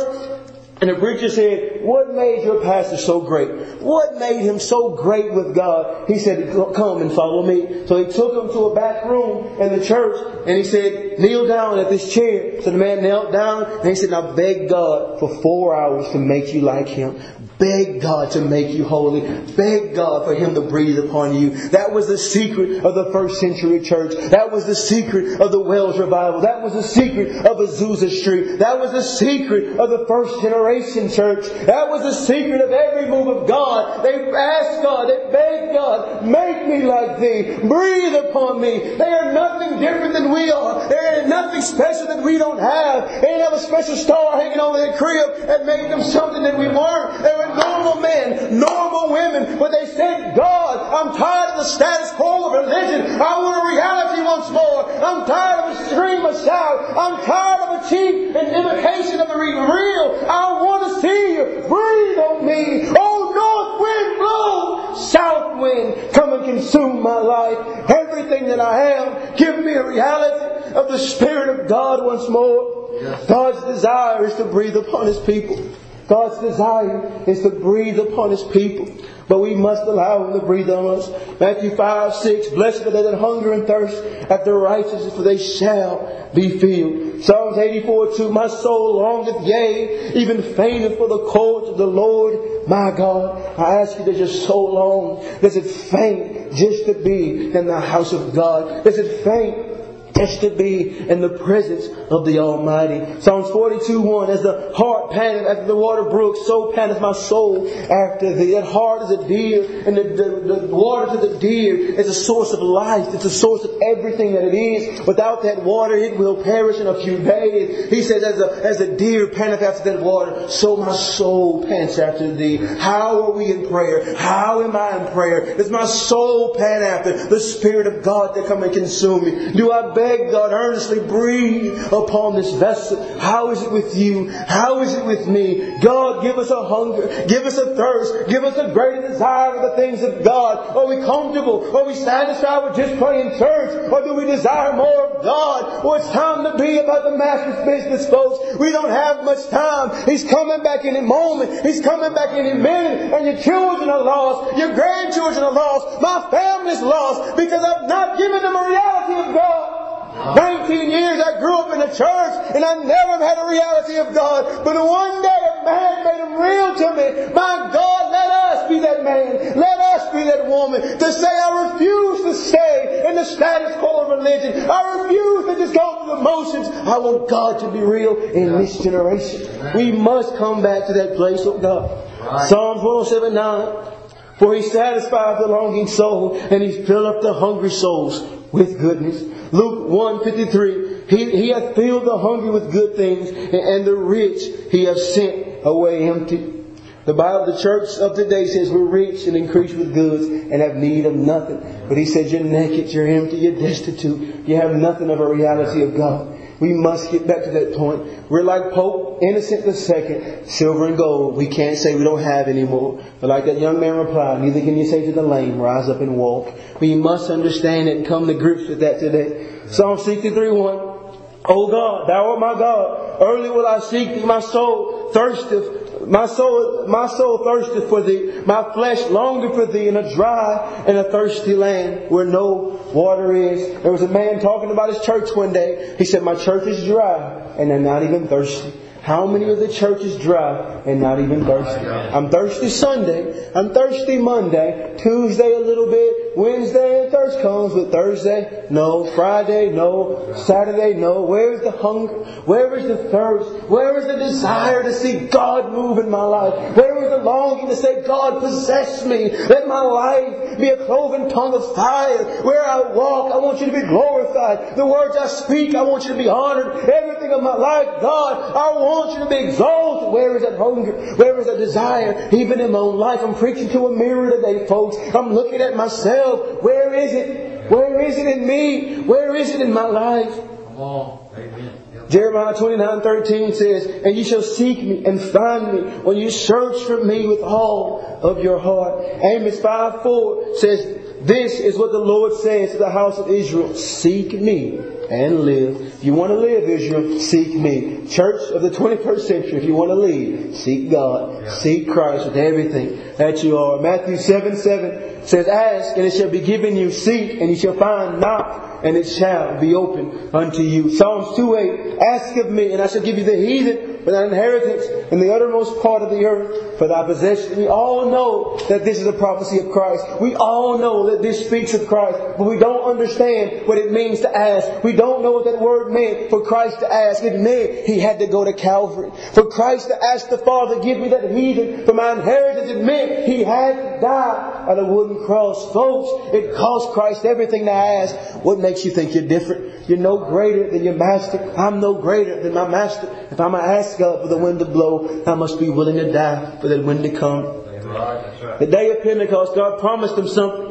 and the preacher said, What made your pastor so great? What made him so great with God? He said, Come and follow me. So he took him to a back room in the church and he said, Kneel down at this chair. So the man knelt down and he said, Now beg God for four hours to make you like him. Beg God to make you holy. Beg God for Him to breathe upon you. That was the secret of the first century church. That was the secret of the Welsh revival. That was the secret of Azusa Street. That was the secret of the first generation church. That was the secret of every move of God. They asked God, they begged God, make me like Thee. Breathe upon me. They are nothing different than we are. There ain't nothing special that we don't have. They ain't have a special star hanging over their crib that made them something that we weren't. Normal men, normal women, but they said, God, I'm tired of the status quo of religion. I want a reality once more. I'm tired of a scream, a shout. I'm tired of a cheap and imitation of the real. I want to see you. Breathe on me. Oh, north wind blow. South wind, come and consume my life. Everything that I am, give me a reality of the Spirit of God once more. God's desire is to breathe upon His people. God's desire is to breathe upon His people. But we must allow Him to breathe on us. Matthew 5, 6, Blessed are they that hunger and thirst after righteousness, for they shall be filled. Psalms 84, 2, My soul longeth, yea, even fainteth for the courts of the Lord my God. I ask you, does your soul long? Does it faint just to be in the house of God? Does it faint to be in the presence of the Almighty. Psalms 42 1 As the hart panteth after the water brooks, so panteth my soul after thee. That hart is a deer, and the, the, the water to the deer is a source of life. It's a source of everything that it is. Without that water, it will perish in a few days. He says, As a, as a deer panteth after that water, so my soul pants after thee. How are we in prayer? How am I in prayer? Does my soul pant after the Spirit of God that come and consume me? Do I beg beg God earnestly, breathe upon this vessel. How is it with you? How is it with me? God, give us a hunger, give us a thirst, give us a greater desire for the things of God. Are we comfortable? Are we satisfied with just playing church? Or do we desire more of God? Well, it's time to be about the Master's business, folks. We don't have much time. He's coming back in a moment. He's coming back in a minute. And your children are lost. Your grandchildren are lost. My family's lost because I've not given them a reality of God. 19 years I grew up in a church and I never had a reality of God. But one day a man made him real to me. My God, let us be that man. Let us be that woman to say I refuse to stay in the status quo of religion. I refuse to just go through the motions. I want God to be real in this generation. We must come back to that place of God. Psalms 107 9. For he satisfies the longing soul, and he fill up the hungry souls with goodness. Luke 153, he, he hath filled the hungry with good things, and the rich he hath sent away empty. The Bible, the church of today says we're rich and increased with goods and have need of nothing. But he said you're naked, you're empty, you're destitute, you have nothing of a reality of God. We must get back to that point. We're like Pope Innocent II, silver and gold. We can't say we don't have anymore. But like that young man replied, neither can you say to the lame, rise up and walk. We must understand it and come to grips with that today. Psalm 63 1. O God, thou art my God. Early will I seek thee. My soul thirsteth. My soul, my soul thirsteth for thee. My flesh longeth for thee in a dry and a thirsty land where no water is. There was a man talking about his church one day. He said, my church is dry and they're not even thirsty. How many of the churches dry and not even thirsty? I'm thirsty Sunday. I'm thirsty Monday. Tuesday a little bit. Wednesday and thirst comes, but Thursday, no. Friday, no. Saturday, no. Where is the hunger? Where is the thirst? Where is the desire to see God move in my life? Where is the longing to say, God, possess me. Let my life be a cloven tongue of fire. Where I walk, I want you to be glorified. The words I speak, I want you to be honored. Everything of my life, God, I want you to be exalted. Where is that hunger? Where is that desire? Even in my own life, I'm preaching to a mirror today, folks. I'm looking at myself. Where is it? Where is it in me? Where is it in my life? Come on. Amen. Jeremiah 29 13 says, And you shall seek me and find me when you search for me with all of your heart. Amos 5 4 says, This is what the Lord says to the house of Israel Seek me and live. If you want to live, Israel, seek me. Church of the 21st century, if you want to lead, seek God. Yeah. Seek Christ with everything that you are. Matthew 7 7 says, Ask, and it shall be given you. Seek, and you shall find. Knock, and it shall be open unto you. Psalms 2 8, Ask of me, and I shall give you the heathen for thy inheritance in the uttermost part of the earth for thy possession. We all know that this is a prophecy of Christ. We all know that this speaks of Christ, but we don't understand what it means to ask. We don't know what that word meant for Christ to ask. It meant he had to go to Calvary. For Christ to ask the Father, give me that heathen for my inheritance, it meant he had to die on a wooden cross. Folks, it cost Christ everything to ask. What makes you think you're different? You're no greater than your master. I'm no greater than my master. If I'm going to ask God for the wind to blow, I must be willing to die for that wind to come. The day of Pentecost, God promised them something.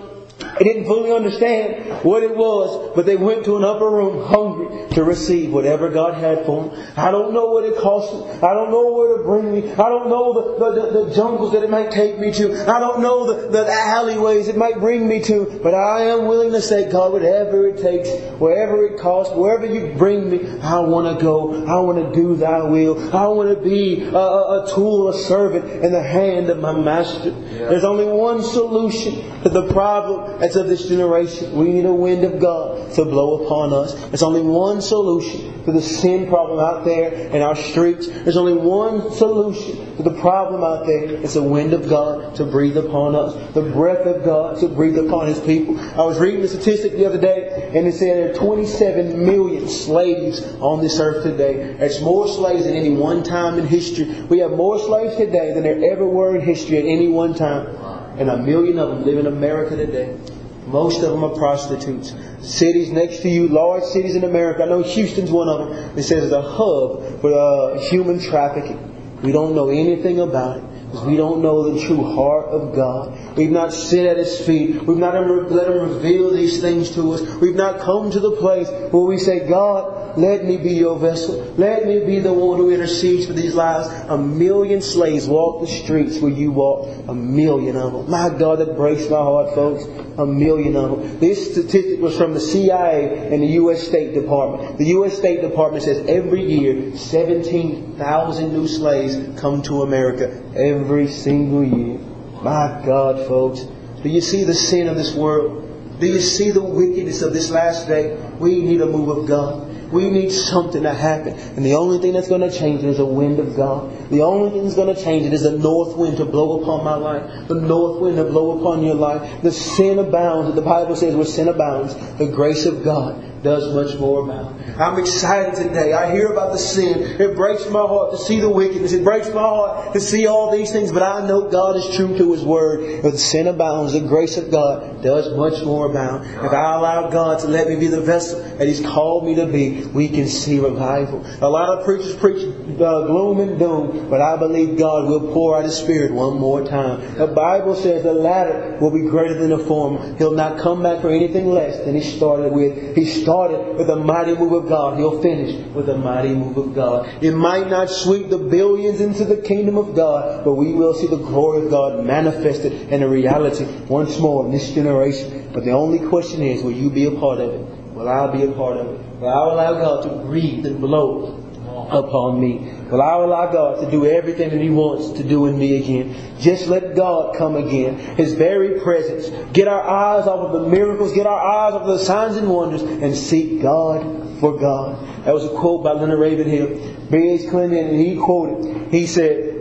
They didn't fully understand what it was, but they went to an upper room hungry to receive whatever God had for them. I don't know what it cost them. I don't know where to bring me. I don't know the, the, the jungles that it might take me to. I don't know the, the alleyways it might bring me to. But I am willing to say, God, whatever it takes, wherever it costs, wherever you bring me, I want to go. I want to do thy will. I want to be a, a, a tool, a servant in the hand of my master. Yeah. There's only one solution to the problem that's of this generation. We need a wind of God to blow upon us. There's only one solution to the sin problem out there in our streets. There's only one solution to the problem out there. It's a wind of God to breathe upon us. The breath of God to breathe upon His people. I was reading a statistic the other day, and it said there are 27 million slaves on this earth today. That's more slaves than any one time in history. We have more slaves today than there ever were in history at any one time and a million of them live in America today. Most of them are prostitutes. Cities next to you, large cities in America. I know Houston's one of them. It says it's a hub for uh, human trafficking. We don't know anything about it because we don't know the true heart of God. We've not sit at His feet. We've not let Him reveal these things to us. We've not come to the place where we say, God, let me be your vessel. Let me be the one who intercedes for these lives. A million slaves walk the streets where you walk. A million of them. My God, that breaks my heart, folks. A million of them. This statistic was from the CIA and the U.S. State Department. The U.S. State Department says every year 17,000 new slaves come to America. Every single year. My God, folks. Do you see the sin of this world? Do you see the wickedness of this last day? We need a move of God. We need something to happen. And the only thing that's going to change it is a wind of God. The only thing that's going to change it is the north wind to blow upon my life. The north wind to blow upon your life. The sin abounds. The Bible says where sin abounds, the grace of God does much more abound. I'm excited today. I hear about the sin. It breaks my heart to see the wickedness. It breaks my heart to see all these things, but I know God is true to His Word. If the sin abounds, the grace of God does much more abound. If I allow God to let me be the vessel that He's called me to be, we can see revival. A lot of preachers preach uh, gloom and doom, but I believe God will pour out His Spirit one more time. The Bible says the latter will be greater than the former. He'll not come back for anything less than He started with. He started with a mighty move of God. He'll finish with a mighty move of God. It might not sweep the billions into the kingdom of God, but we will see the glory of God manifested in a reality once more in this generation. But the only question is, will you be a part of it? Will I be a part of it? Will I allow God to breathe and blow upon me? Will I allow God to do everything that He wants to do in me again? Just let God come again. His very presence. Get our eyes off of the miracles, get our eyes off of the signs and wonders, and seek God for God. That was a quote by Leonard Ravenhill. B.H. Clinton, and he quoted, he said,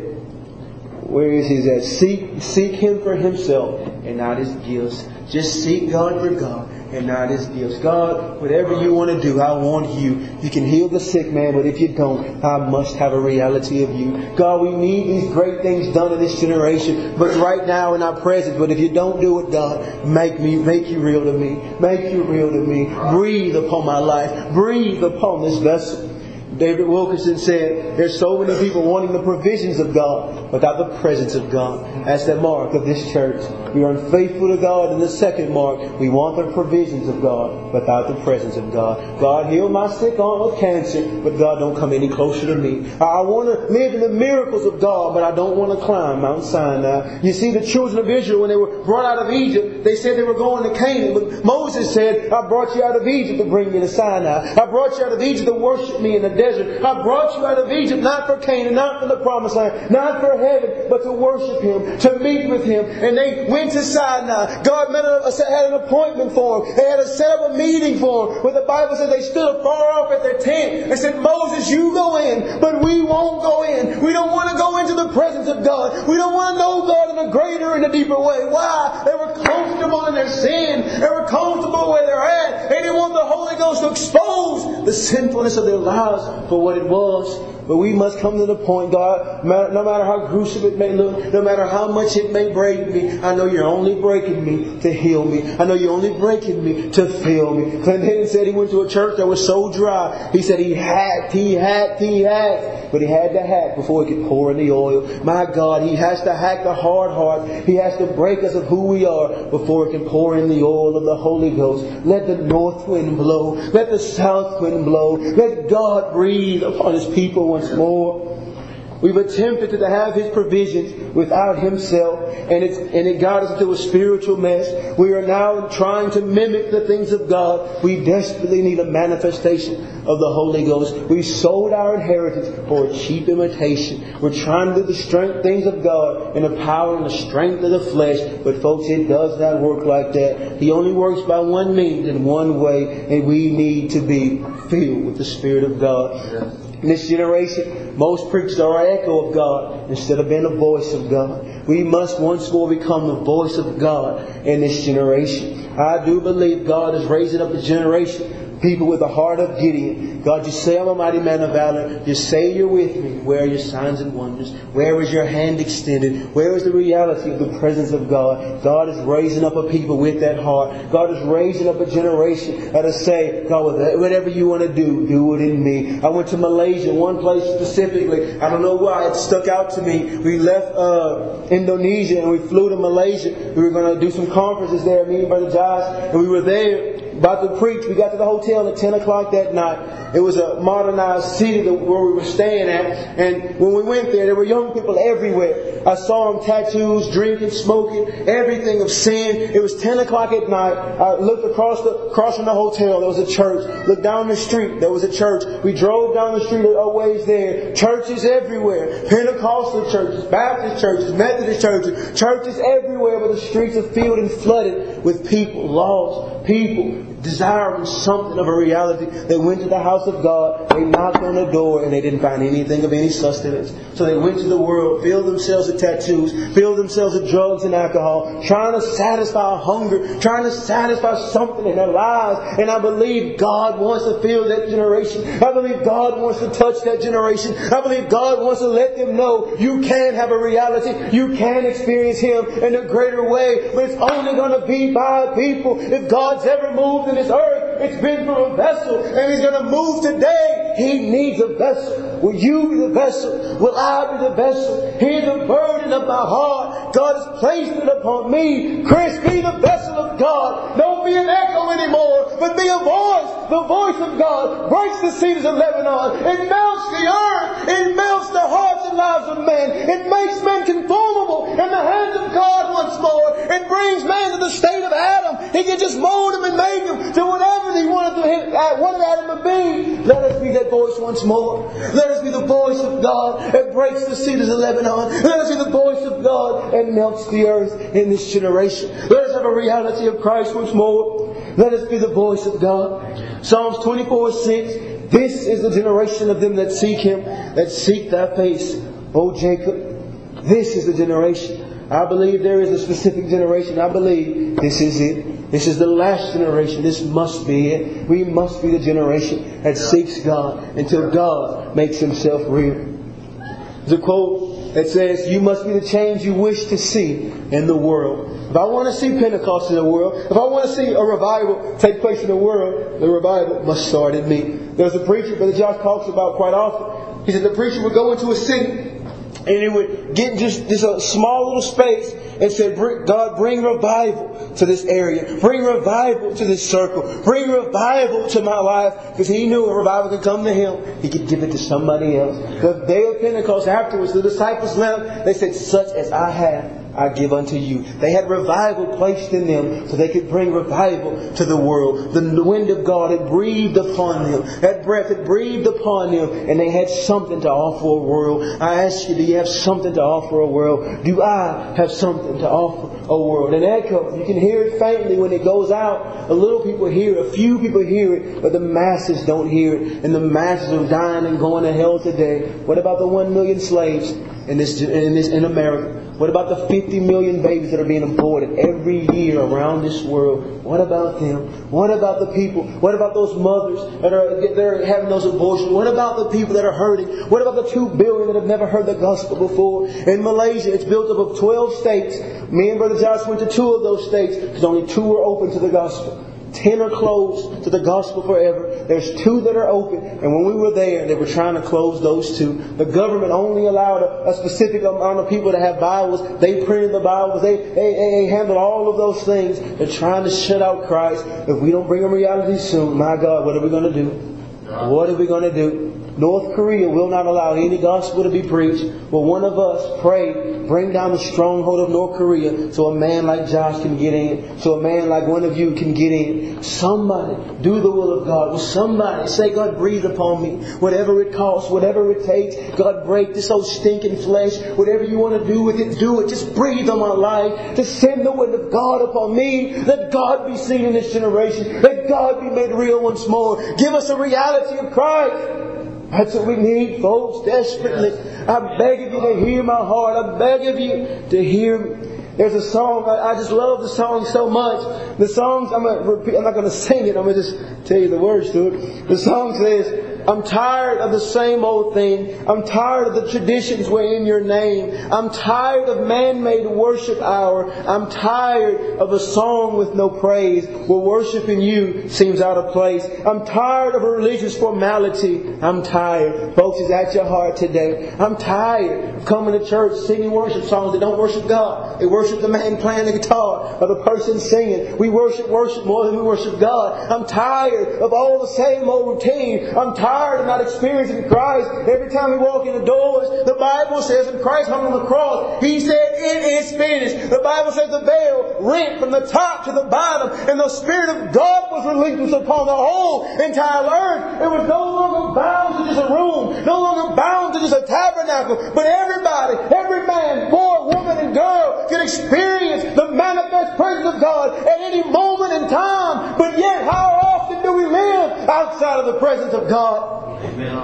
where is he at? Seek, seek Him for Himself and not His gifts. Just seek God for God and not His gifts. God, whatever you want to do, I want you. You can heal the sick man, but if you don't, I must have a reality of you. God, we need these great things done in this generation, but right now in our presence. But if you don't do it, God, make me, make you real to me. Make you real to me. Breathe upon my life. Breathe upon this vessel. David Wilkerson said, There's so many people wanting the provisions of God without the presence of God. That's the mark of this church. We are unfaithful to God. And the second mark, we want the provisions of God without the presence of God. God, heal my sick arm of cancer, but God, don't come any closer to me. I want to live in the miracles of God, but I don't want to climb Mount Sinai. You see, the children of Israel, when they were brought out of Egypt, they said they were going to Canaan. But Moses said, I brought you out of Egypt to bring me to Sinai. I brought you out of Egypt to worship me in the desert desert. I brought you out of Egypt not for Canaan, not for the promised land, not for heaven, but to worship Him, to meet with Him. And they went to Sinai. Uh, God had an appointment for them. They had to set up a meeting for them. Where the Bible says they stood afar off at their tent and said, Moses, you go in, but we won't go in. We don't want to go into the presence of God. We don't want to know God in a greater and a deeper way. Why? They were comfortable in their sin. They were comfortable where they're at. They didn't want the Holy Ghost to expose the sinfulness of their lives for what it was. But we must come to the point, God, no matter how gruesome it may look, no matter how much it may break me, I know you're only breaking me to heal me. I know you're only breaking me to fill me. Clint Hayden said he went to a church that was so dry. He said he hacked, he hacked, he hacked. But he had to hack before he could pour in the oil. My God, he has to hack the hard heart. He has to break us of who we are before he can pour in the oil of the Holy Ghost. Let the north wind blow. Let the south wind blow. Let God breathe upon his people once more. We've attempted to have His provisions without Himself, and, it's, and it got us into a spiritual mess. We are now trying to mimic the things of God. We desperately need a manifestation of the Holy Ghost. We sold our inheritance for a cheap imitation. We're trying to do the strength things of God in the power and the strength of the flesh, but folks, it does not work like that. He only works by one means and one way, and we need to be filled with the Spirit of God. In this generation, most preachers are an echo of God instead of being a voice of God. We must once more become the voice of God in this generation. I do believe God is raising up a generation people with the heart of Gideon. God, you say I'm a mighty man of valor. You say you're with me. Where are your signs and wonders? Where is your hand extended? Where is the reality of the presence of God? God is raising up a people with that heart. God is raising up a generation that'll say, God, whatever you want to do, do it in me. I went to Malaysia, one place specifically. I don't know why it stuck out to me. We left uh, Indonesia and we flew to Malaysia. We were going to do some conferences there, me and Brother Josh, and we were there about to preach. We got to the hotel at 10 o'clock that night. It was a modernized city where we were staying at. And when we went there, there were young people everywhere. I saw them tattoos, drinking, smoking, everything of sin. It was 10 o'clock at night. I looked across the, across from the hotel. There was a church. Looked down the street. There was a church. We drove down the street a ways there. Churches everywhere. Pentecostal churches, Baptist churches, Methodist churches, churches everywhere. But the streets are filled and flooded with people, lost people, desiring something of a reality. They went to the house of God, they knocked on the door, and they didn't find anything of any sustenance. So they went to the world, filled themselves with tattoos, filled themselves with drugs and alcohol, trying to satisfy hunger, trying to satisfy something in their lives. And I believe God wants to fill that generation. I believe God wants to touch that generation. I believe God wants to let them know you can have a reality. You can experience Him in a greater way. But it's only going to be by people. If God's ever moved in this earth, it's been through a vessel. And He's going to move today. He needs a vessel. Will you be the vessel? Will I be the vessel? Here's the burden of my heart. God has placed it upon me. Chris, be the vessel of God. Don't be an echo anymore, but be a voice. The voice of God breaks the cedars of Lebanon. It melts the earth. It melts the hearts and lives of men. It makes men conformable in the hands of God once more. It brings man to the state of Adam. He can just mold him and make him to whatever he wanted to him, uh, wanted Adam to be. Let us be that voice once more. Let us be the voice of God that breaks the cedars of Lebanon. Let us be the voice of God and melts the earth in this generation. Let us have a reality of Christ once more. Let us be the voice of God. Psalms 24 6. This is the generation of them that seek Him, that seek thy face, O Jacob. This is the generation. I believe there is a specific generation. I believe this is it. This is the last generation. This must be it. We must be the generation that seeks God until God makes Himself real. A quote that says, You must be the change you wish to see in the world. If I want to see Pentecost in the world, if I want to see a revival take place in the world, the revival must start in me. There's a preacher, Brother Josh talks about quite often. He said the preacher would go into a city and he would get just, just uh, a small little space and say, God, bring revival to this area. Bring revival to this circle. Bring revival to my life. Because he knew a revival could come to him. He could give it to somebody else. The day of Pentecost afterwards, the disciples left. They said, such as I have I give unto you. They had revival placed in them so they could bring revival to the world. The wind of God had breathed upon them. That breath had breathed upon them and they had something to offer a world. I ask you, do you have something to offer a world? Do I have something to offer a world? An echo, you can hear it faintly when it goes out. A little people hear it, a few people hear it, but the masses don't hear it. And the masses are dying and going to hell today. What about the one million slaves in this in this in America? What about the 50 million babies that are being aborted every year around this world? What about them? What about the people? What about those mothers that are, that are having those abortions? What about the people that are hurting? What about the 2 billion that have never heard the gospel before? In Malaysia, it's built up of 12 states. Me and Brother Josh went to two of those states because only two were open to the gospel. Ten are closed to the gospel forever. There's two that are open. And when we were there, they were trying to close those two. The government only allowed a, a specific amount of people to have Bibles. They printed the Bibles. They, they, they handled all of those things. They're trying to shut out Christ. If we don't bring a reality soon, my God, what are we going to do? What are we going to do? North Korea will not allow any gospel to be preached. Will one of us pray, bring down the stronghold of North Korea so a man like Josh can get in, so a man like one of you can get in. Somebody do the will of God. Will somebody say, God, breathe upon me. Whatever it costs, whatever it takes, God, break this old stinking flesh. Whatever you want to do with it, do it. Just breathe on my life. To send the wind of God upon me. Let God be seen in this generation. Let God be made real once more. Give us a reality of Christ. That's what we need, folks, desperately. I beg of you to hear my heart. I beg of you to hear. There's a song, I, I just love the song so much. The songs, I'm, gonna repeat, I'm not going to sing it, I'm going to just tell you the words to it. The song says, I'm tired of the same old thing. I'm tired of the traditions were in your name. I'm tired of man-made worship hour. I'm tired of a song with no praise where worshiping you seems out of place. I'm tired of a religious formality. I'm tired. Folks, is at your heart today. I'm tired of coming to church singing worship songs that don't worship God. They worship the man playing the guitar or the person singing. We worship worship more than we worship God. I'm tired of all the same old routine. I'm tired tired not experiencing Christ. Every time we walk in the doors, the Bible says when Christ hung on the cross, He said, It is finished. The Bible says the veil rent from the top to the bottom, and the Spirit of God was relinquished upon the whole entire earth. It was no longer bound to just a room, no longer bound to just a tabernacle, but everybody, every man, boy, woman, and girl could experience the manifest presence of God at any moment in time. But yet, how often do we live outside of the presence of God.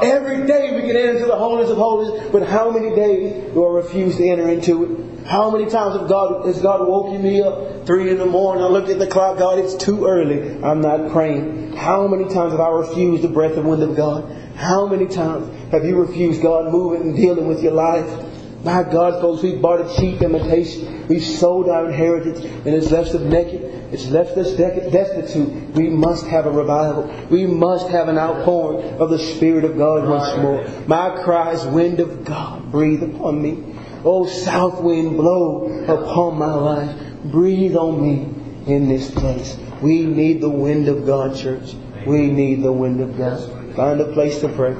Every day we can enter into the holiness of holies, but how many days do I refuse to enter into it? How many times have God, has God woken me up three in the morning? I looked at the clock, God, it's too early. I'm not praying. How many times have I refused the breath and wind of God? How many times have you refused God moving and dealing with your life? My God, folks, we bought a cheap imitation. We sold our inheritance and it's left us naked. It's left us destitute. We must have a revival. We must have an outpouring of the Spirit of God once more. My cry is, wind of God, breathe upon me. Oh, south wind, blow upon my life. Breathe on me in this place. We need the wind of God, church. We need the wind of God. Find a place to pray.